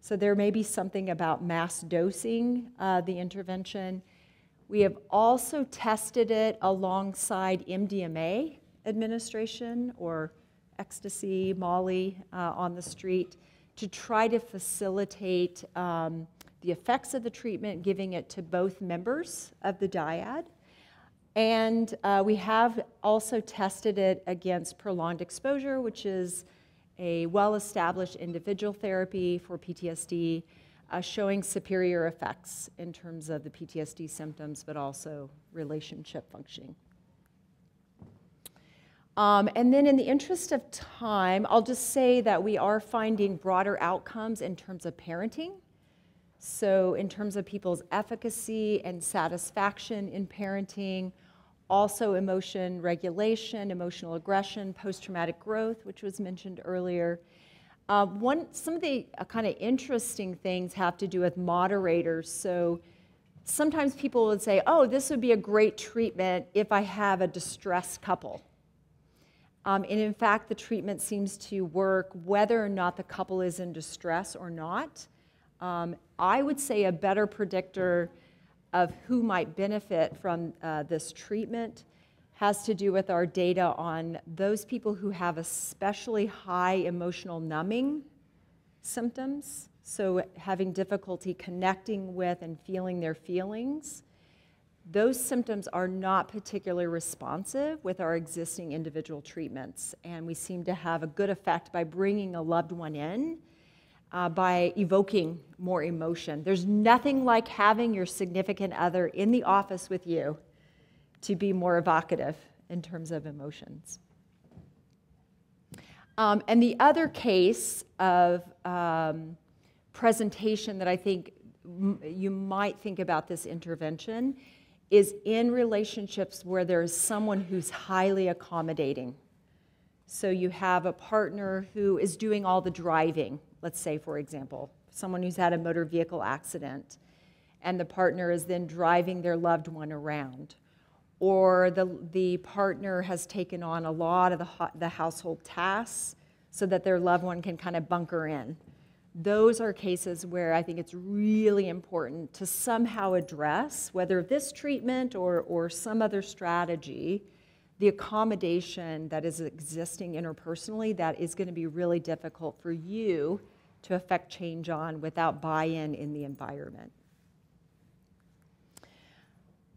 So there may be something about mass dosing uh, the intervention. We have also tested it alongside MDMA administration or ecstasy, Molly uh, on the street to try to facilitate um, the effects of the treatment, giving it to both members of the dyad. And uh, we have also tested it against prolonged exposure, which is a well established individual therapy for PTSD, uh, showing superior effects in terms of the PTSD symptoms, but also relationship functioning. Um, and then, in the interest of time, I'll just say that we are finding broader outcomes in terms of parenting. So, in terms of people's efficacy and satisfaction in parenting, also emotion regulation, emotional aggression, post traumatic growth, which was mentioned earlier. Uh, one, some of the uh, kind of interesting things have to do with moderators. So, sometimes people would say, oh, this would be a great treatment if I have a distressed couple um, and in fact, the treatment seems to work whether or not the couple is in distress or not. Um, I would say a better predictor of who might benefit from uh, this treatment has to do with our data on those people who have especially high emotional numbing symptoms, so having difficulty connecting with and feeling their feelings those symptoms are not particularly responsive with our existing individual treatments, and we seem to have a good effect by bringing a loved one in. Uh, by evoking more emotion. There's nothing like having your significant other in the office with you to be more evocative in terms of emotions. Um, and the other case of um, presentation that I think you might think about this intervention is in relationships where there's someone who's highly accommodating. So you have a partner who is doing all the driving, let's say, for example, someone who's had a motor vehicle accident, and the partner is then driving their loved one around. Or the, the partner has taken on a lot of the, the household tasks so that their loved one can kind of bunker in those are cases where I think it's really important to somehow address, whether this treatment or, or some other strategy, the accommodation that is existing interpersonally that is going to be really difficult for you to affect change on without buy in in the environment.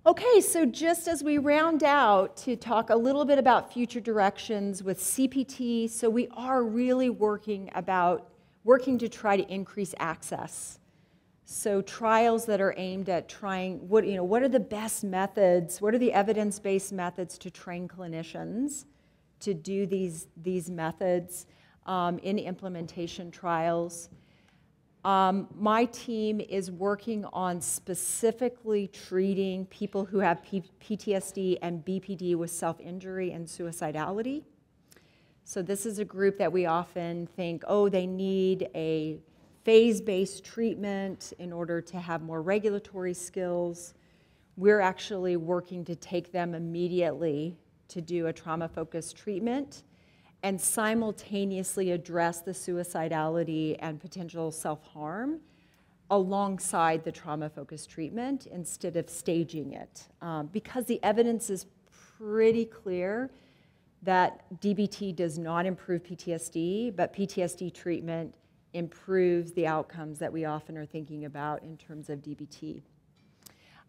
Okay, so just as we round out to talk a little bit about future directions with CPT, so we are really working about working to try to increase access. So trials that are aimed at trying what you know what are the best methods, what are the evidence-based methods to train clinicians to do these these methods um, in implementation trials. Um, my team is working on specifically treating people who have P PTSD and BPD with self-injury and suicidality. So this is a group that we often think, oh, they need a phase-based treatment in order to have more regulatory skills. We're actually working to take them immediately to do a trauma-focused treatment and simultaneously address the suicidality and potential self-harm alongside the trauma-focused treatment instead of staging it. Um, because the evidence is pretty clear that DBT does not improve PTSD, but PTSD treatment improves the outcomes that we often are thinking about in terms of DBT.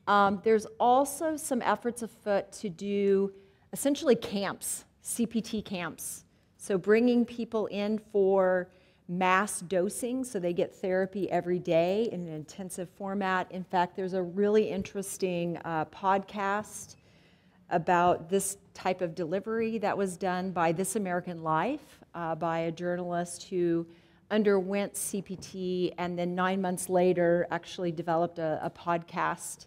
Um, there's also some efforts afoot to do essentially camps, CPT camps. So bringing people in for mass dosing so they get therapy every day in an intensive format. In fact, there's a really interesting uh, podcast about this type of delivery that was done by This American Life uh, by a journalist who underwent CPT and then nine months later actually developed a, a podcast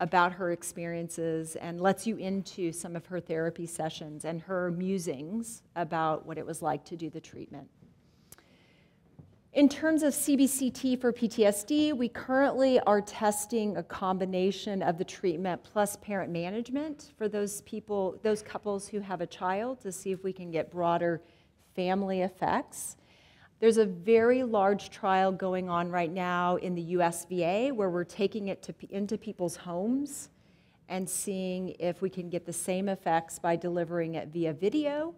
about her experiences and lets you into some of her therapy sessions and her musings about what it was like to do the treatment. In terms of CBCT for PTSD, we currently are testing a combination of the treatment plus parent management for those people, those couples who have a child to see if we can get broader family effects. There's a very large trial going on right now in the USVA where we're taking it to, into people's homes and seeing if we can get the same effects by delivering it via video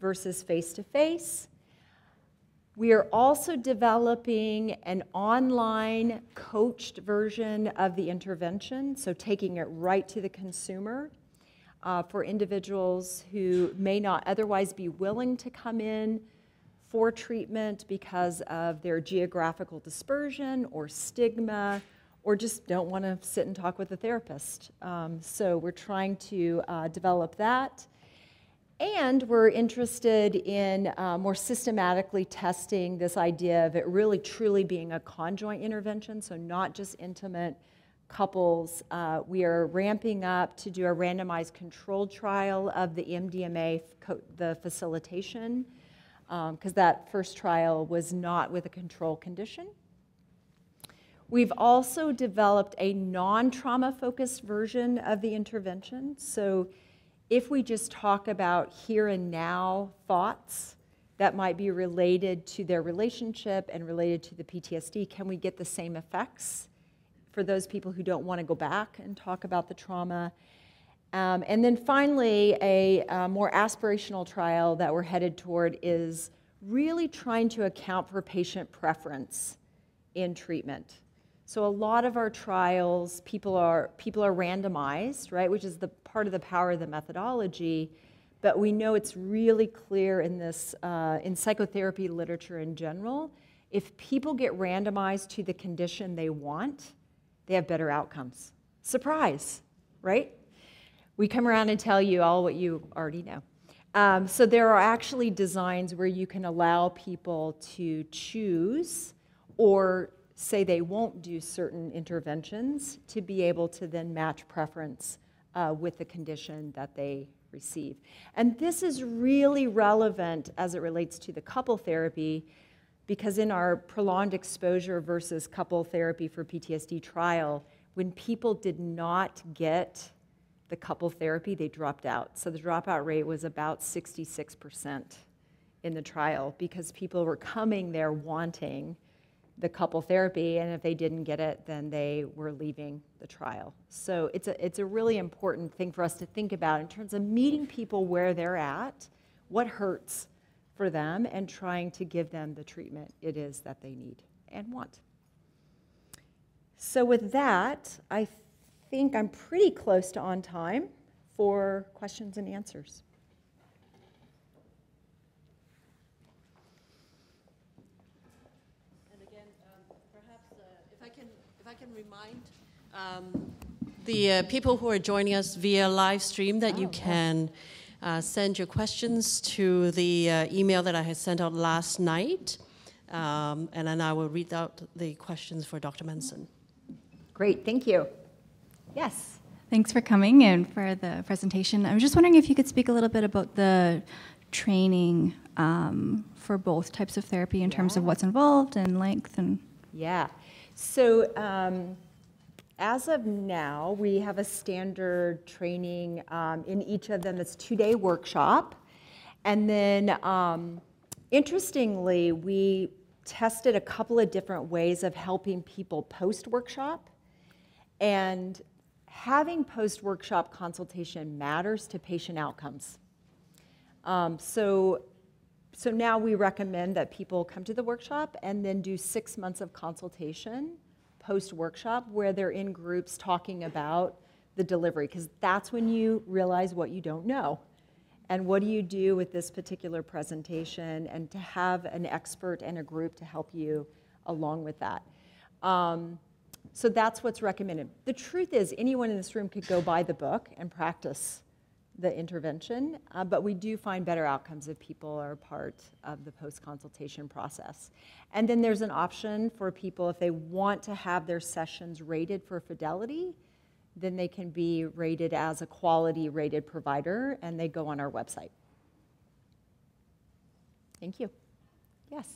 versus face to face. We are also developing an online coached version of the intervention, so taking it right to the consumer uh, for individuals who may not otherwise be willing to come in for treatment because of their geographical dispersion or stigma or just don't want to sit and talk with a therapist. Um, so we're trying to uh, develop that. And we're interested in uh, more systematically testing this idea of it really truly being a conjoint intervention, so not just intimate couples. Uh, we are ramping up to do a randomized controlled trial of the MDMA, the facilitation because um, that first trial was not with a control condition. We've also developed a non-trauma focused version of the intervention. So if we just talk about here and now thoughts that might be related to their relationship and related to the PTSD, can we get the same effects for those people who don't want to go back and talk about the trauma? Um, and then finally, a, a, more aspirational trial that we're headed toward is really trying to account for patient preference in treatment. So a lot of our trials, people are, people are randomized, right, which is the part of the power of the methodology, but we know it's really clear in this, uh, in psychotherapy literature in general, if people get randomized to the condition they want, they have better outcomes. Surprise, right? we come around and tell you all what you already know. Um, so there are actually designs where you can allow people to choose or say they won't do certain interventions to be able to then match preference uh, with the condition that they receive. And this is really relevant as it relates to the couple therapy because in our prolonged exposure versus couple therapy for PTSD trial, when people did not get the couple therapy, they dropped out. So the dropout rate was about 66% in the trial because people were coming there wanting the couple therapy, and if they didn't get it, then they were leaving the trial. So it's a, it's a really important thing for us to think about in terms of meeting people where they're at, what hurts for them, and trying to give them the treatment it is that they need and want. So with that, I think I'm pretty close to on time for questions and answers. And again, um, perhaps uh, if I can, if I can remind um, the uh, people who are joining us via live stream that oh, you can uh, send your questions to the uh, email that I had sent out last night, um, and then I will read out the questions for Dr. Monson. Great, thank you. Yes. Thanks for coming and for the presentation. I was just wondering if you could speak a little bit about the training um, for both types of therapy in yeah. terms of what's involved and length and. Yeah. So um, as of now, we have a standard training um, in each of them. It's two-day workshop, and then um, interestingly, we tested a couple of different ways of helping people post-workshop, and having post-workshop consultation matters to patient outcomes. Um, so, so now we recommend that people come to the workshop and then do six months of consultation post-workshop where they're in groups talking about the delivery because that's when you realize what you don't know and what do you do with this particular presentation and to have an expert and a group to help you along with that. Um, so that's what's recommended. The truth is, anyone in this room could go buy the book and practice the intervention, uh, but we do find better outcomes if people are part of the post-consultation process. And then there's an option for people if they want to have their sessions rated for fidelity, then they can be rated as a quality rated provider and they go on our website. Thank you. Yes.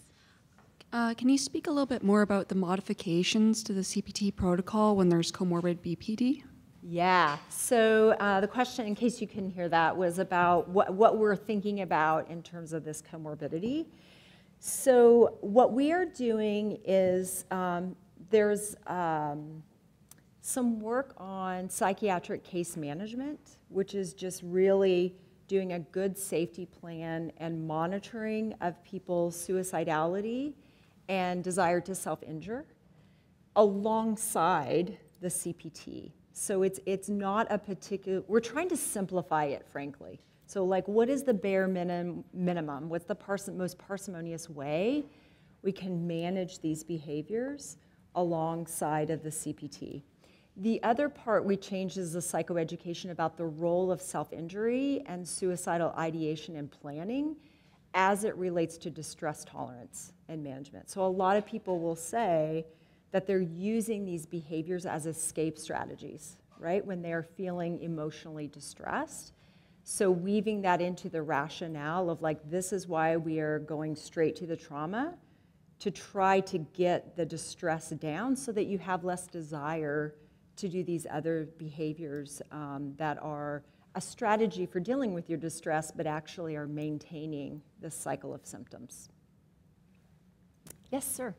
Uh, can you speak a little bit more about the modifications to the CPT protocol when there's comorbid BPD? Yeah, so uh, the question, in case you couldn't hear that, was about what, what we're thinking about in terms of this comorbidity. So, what we are doing is um, there's um, some work on psychiatric case management, which is just really doing a good safety plan and monitoring of people's suicidality and desire to self injure alongside the CPT. So it's, it's not a particular, we're trying to simplify it, frankly. So, like, what is the bare minim, minimum? What's the most parsimonious way we can manage these behaviors alongside of the CPT? The other part we changed is the psychoeducation about the role of self injury and suicidal ideation and planning as it relates to distress tolerance and management. So, a lot of people will say that they're using these behaviors as escape strategies, right, when they're feeling emotionally distressed. So, weaving that into the rationale of like, this is why we are going straight to the trauma to try to get the distress down so that you have less desire to do these other behaviors um, that are a strategy for dealing with your distress, but actually are maintaining this cycle of symptoms. Yes, sir.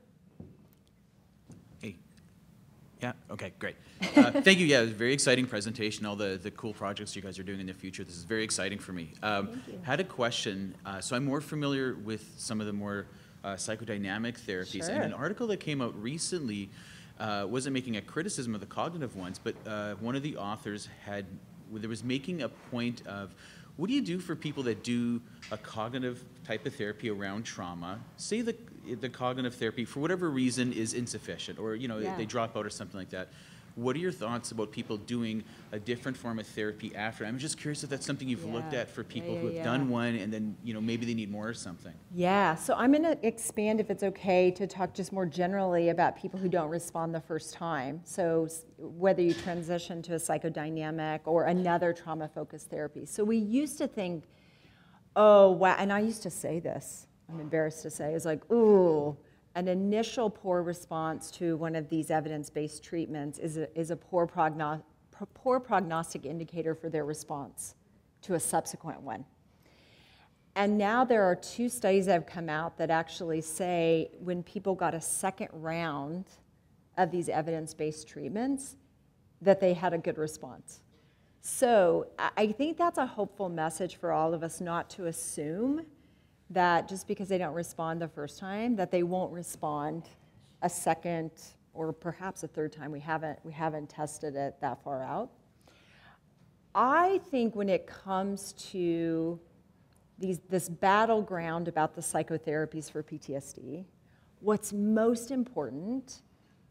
Yeah, okay, great. Uh, thank you. Yeah, it was a very exciting presentation, all the, the cool projects you guys are doing in the future. This is very exciting for me. Um. Had a question. Uh, so I'm more familiar with some of the more uh, psychodynamic therapies. sure. And an article that came out recently uh, wasn't making a criticism of the cognitive ones, but uh, one of the authors had, there was making a point of, what do you do for people that do a cognitive type of therapy around trauma? Say the, the cognitive therapy, for whatever reason, is insufficient, or you know Yeah. they drop out or something like that. What are your thoughts about people doing a different form of therapy after? I'm just curious if that's something you've looked at for people Yeah, who have yeah, done one and then you know maybe they need more or something. Yeah, so I'm going to expand, if it's okay, to talk just more generally about people who don't respond the first time. So, whether you transition to a psychodynamic or another trauma focused therapy. So, we used to think, oh, wow, and I used to say this, I'm embarrassed to say, is like, ooh, an initial poor response to one of these evidence based treatments is a, is a poor, progno- poor prognostic indicator for their response to a subsequent one. And now there are two studies that have come out that actually say when people got a second round of these evidence based treatments, that they had a good response. So I think that's a hopeful message for all of us not to assume that just because they don't respond the first time, that they won't respond a second or perhaps a third time. We haven't, we haven't tested it that far out. I think when it comes to these, this battleground about the psychotherapies for PTSD, what's most important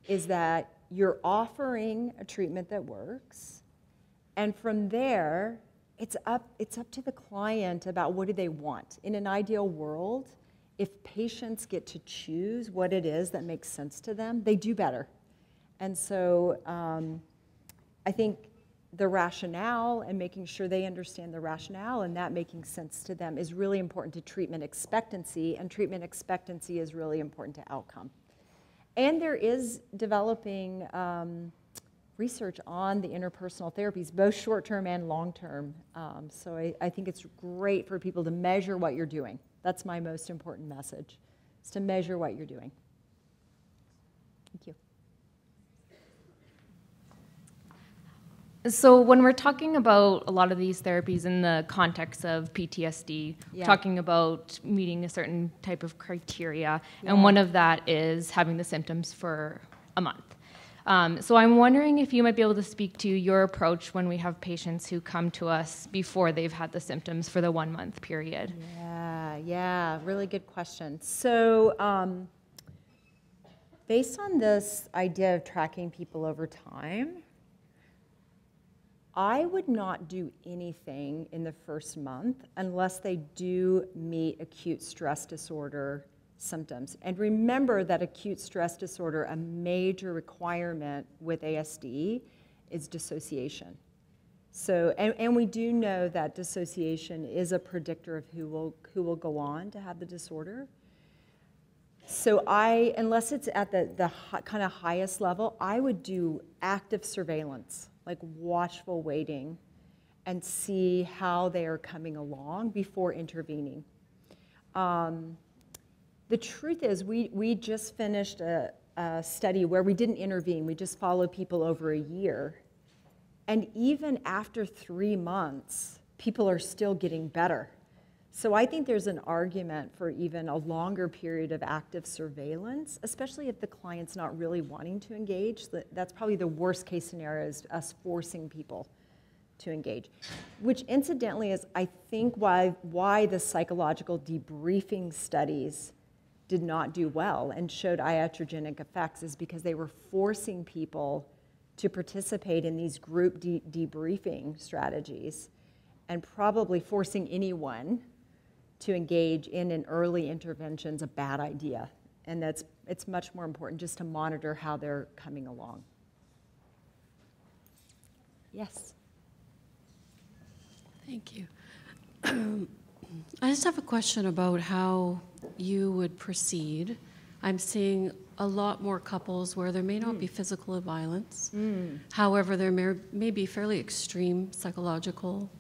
is that you're offering a treatment that works, and from there, it's up, it's up to the client about what do they want. In an ideal world, if patients get to choose what it is that makes sense to them, they do better. And so um, I think the rationale and making sure they understand the rationale and that making sense to them is really important to treatment expectancy, and treatment expectancy is really important to outcome. And there is developing um, research on the interpersonal therapies, both short term and long term. Um, so I, I think it's great for people to measure what you're doing. That's my most important message, is to measure what you're doing. Thank you. So when we're talking about a lot of these therapies in the context of PTSD, Yeah. talking about meeting a certain type of criteria, Yeah. and one of that is having the symptoms for a month. Um, so I'm wondering if you might be able to speak to your approach when we have patients who come to us before they've had the symptoms for the one month period. Yeah, yeah, really good question. So, um, based on this idea of tracking people over time, I would not do anything in the first month unless they do meet acute stress disorder symptoms. And remember that acute stress disorder, a major requirement with ASD, is dissociation. So, and, and we do know that dissociation is a predictor of who will, who will go on to have the disorder. So I, unless it's at the, the kind of highest level, I would do active surveillance, like watchful waiting, and see how they are coming along before intervening. Um, the truth is, we, we just finished a, a study where we didn't intervene, we just followed people over a year. And even after three months, people are still getting better. So I think there's an argument for even a longer period of active surveillance, especially if the client's not really wanting to engage. That's probably the worst case scenario is us forcing people to engage. Which incidentally is, I think, why, why the psychological debriefing studies did not do well and showed iatrogenic effects is because they were forcing people to participate in these group de- debriefing strategies and probably forcing anyone to engage in an early intervention is a bad idea. And that's, it's much more important just to monitor how they're coming along. Yes. Thank you. [clears throat] I just have a question about how you would proceed. I'm seeing a lot more couples where there may not be hmm. physical violence. Hmm. However, there may, may be fairly extreme psychological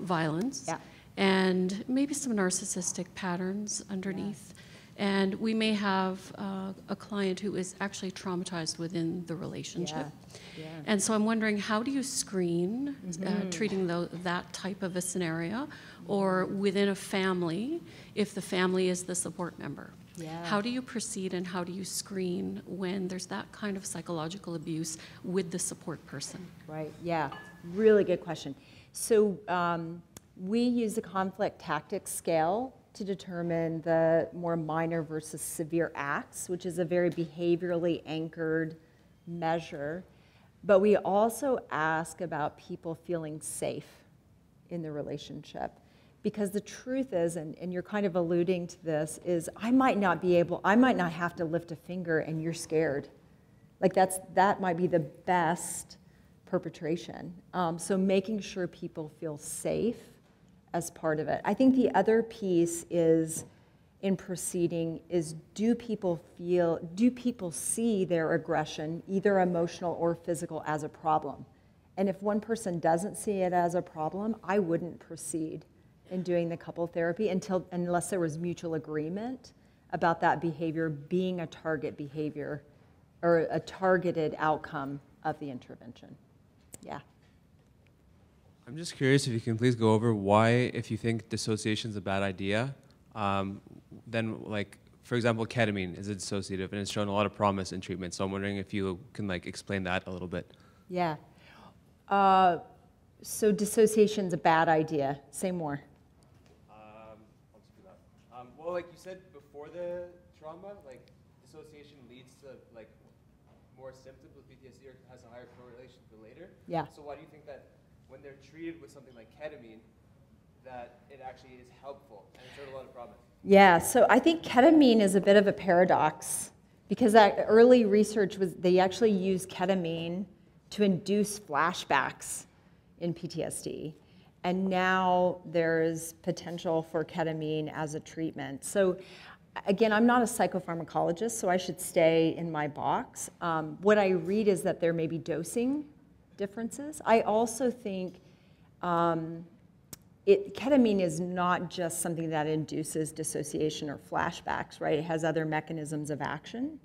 violence. Yeah. And maybe some narcissistic patterns underneath. And we may have uh, a client who is actually traumatized within the relationship. Yeah, yeah. And so I'm wondering, how do you screen Mm-hmm. uh, treating tho- that type of a scenario, or within a family, if the family is the support member? Yeah. How do you proceed and how do you screen when there's that kind of psychological abuse with the support person? Right, yeah, really good question. So um, we use the conflict tactics scale to determine the more minor versus severe acts, which is a very behaviorally anchored measure. But we also ask about people feeling safe in the relationship. Because the truth is, and, and you're kind of alluding to this, is I might not be able, I might not have to lift a finger and you're scared. Like that's, that might be the best perpetration. Um, so making sure people feel safe as part of it. I think the other piece is in proceeding is do people feel, do people see their aggression, either emotional or physical, as a problem? And if one person doesn't see it as a problem, I wouldn't proceed in doing the couple therapy until, unless there was mutual agreement about that behavior being a target behavior or a targeted outcome of the intervention. Yeah. I'm just curious if you can please go over why, if you think dissociation is a bad idea, um, then like, for example, ketamine is a dissociative and it's shown a lot of promise in treatment. So I'm wondering if you can like explain that a little bit. Yeah. Uh, so is a bad idea. Say more. Um, I'll just do that. Um, well, like you said before the trauma, like dissociation leads to like more symptoms with PTSD or has a higher correlation to later. Yeah. So why do you think that when they're treated with something like ketamine, that it actually is helpful and it showed a lot of promise? Yeah, so I think ketamine is a bit of a paradox because that early research was they actually used ketamine to induce flashbacks in PTSD. And now there's potential for ketamine as a treatment. So again, I'm not a psychopharmacologist, so I should stay in my box. Um, what I read is that there may be dosing differences. I also think um, it, ketamine is not just something that induces dissociation or flashbacks, right? It has other mechanisms of action.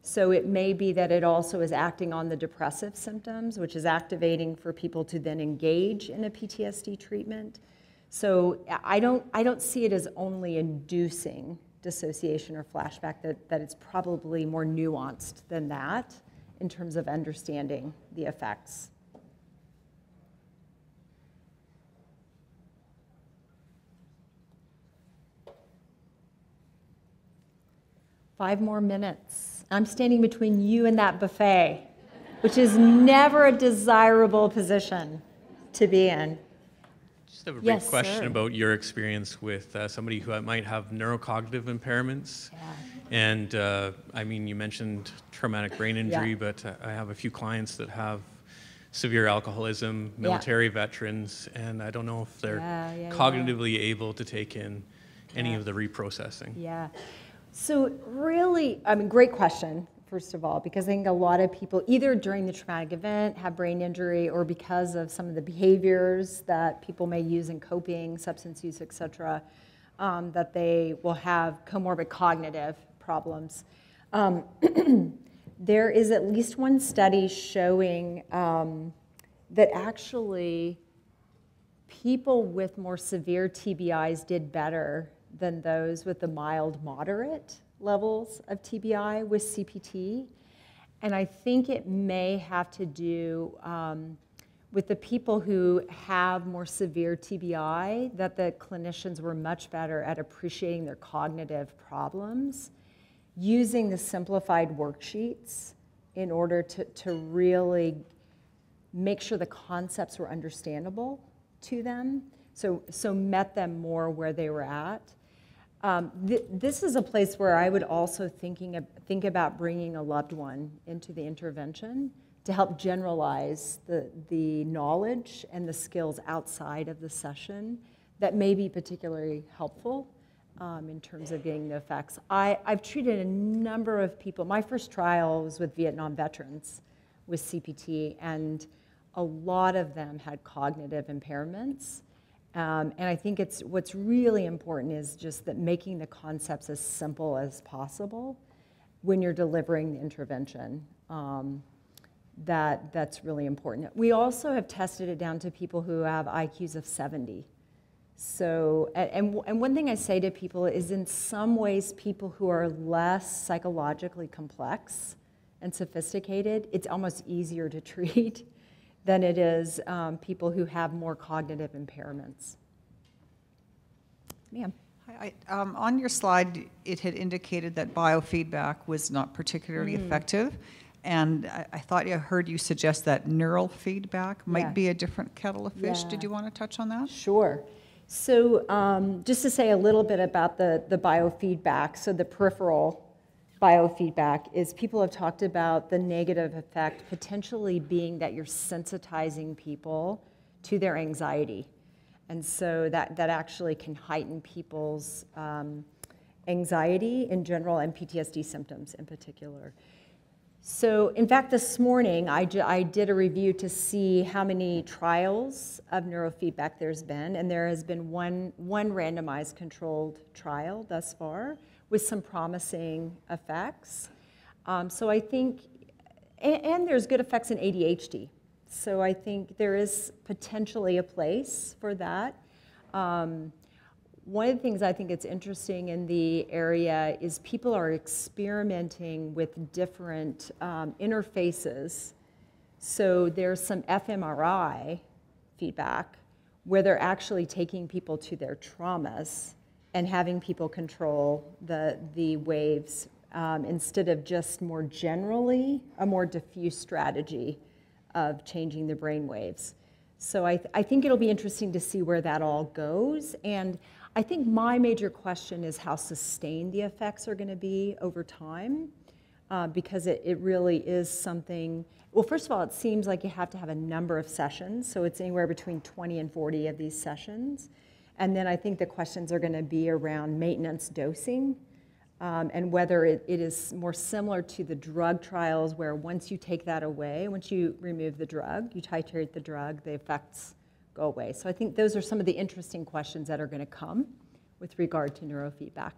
So it may be that it also is acting on the depressive symptoms, which is activating for people to then engage in a PTSD treatment. So I don't, I don't see it as only inducing dissociation or flashback, that, that it's probably more nuanced than that in terms of understanding the effects. Five more minutes. I'm standing between you and that buffet, which is never a desirable position to be in. Just have a brief Yes, question sir. about your experience with uh, somebody who might have neurocognitive impairments. Yeah. And uh, I mean, you mentioned traumatic brain injury, Yeah. but uh, I have a few clients that have severe alcoholism, Yeah. military veterans, and I don't know if they're Yeah, yeah, yeah. cognitively able to take in any Yeah. of the reprocessing. Yeah. So really, I mean, great question, first of all, because I think a lot of people, either during the traumatic event, have brain injury, or because of some of the behaviors that people may use in coping, substance use, et cetera, um, that they will have comorbid cognitive problems. Um, [clears throat] there is at least one study showing um, that actually people with more severe TBIs did better than those with the mild moderate levels of TBI with CPT. And I think it may have to do um, with the people who have more severe TBI, that the clinicians were much better at appreciating their cognitive problems, using the simplified worksheets in order to, to really make sure the concepts were understandable to them. So, so met them more where they were at. Um, th this is a place where I would also thinking of, think about bringing a loved one into the intervention to help generalize the, the knowledge and the skills outside of the session that may be particularly helpful um, in terms of getting the effects. I, I've treated a number of people. My first trial was with Vietnam veterans with CPT, and a lot of them had cognitive impairments. Um, and I think it's what's really important is just that making the concepts as simple as possible when you're delivering the intervention. Um, that that's really important. We also have tested it down to people who have IQs of 70. So, and, and one thing I say to people is in some ways, people who are less psychologically complex and sophisticated, it's almost easier to [laughs] treat than it is um, people who have more cognitive impairments. Ma'am. Hi, I, um, on your slide, it had indicated that biofeedback was not particularly Mm. effective. And I, I thought I heard you suggest that neural feedback might Yeah. be a different kettle of fish. Yeah. Did you want to touch on that? Sure. So um, just to say a little bit about the, the biofeedback, so the peripheral biofeedback is people have talked about the negative effect potentially being that you're sensitizing people to their anxiety. And so that, that actually can heighten people's um, anxiety in general and PTSD symptoms in particular. So, in fact, this morning I, I did a review to see how many trials of neurofeedback there's been, and there has been one, one randomized controlled trial thus far with some promising effects. Um, so, I think, and, and there's good effects in ADHD. So, I think there is potentially a place for that. Um, one of the things I think it's interesting in the area is people are experimenting with different um, interfaces. So there's some fMRI feedback where they're actually taking people to their traumas and having people control the, the waves um, instead of just more generally a more diffuse strategy of changing the brain waves. So I, th- I think it'll be interesting to see where that all goes. And I think my major question is how sustained the effects are going to be over time, uh, because it, it really is something. Well, first of all, it seems like you have to have a number of sessions, so it's anywhere between 20 and 40 of these sessions. And then I think the questions are going to be around maintenance dosing. Um, and whether it, it is more similar to the drug trials, where once you take that away, once you remove the drug, you titrate the drug, the effects go away. So I think those are some of the interesting questions that are going to come with regard to neurofeedback.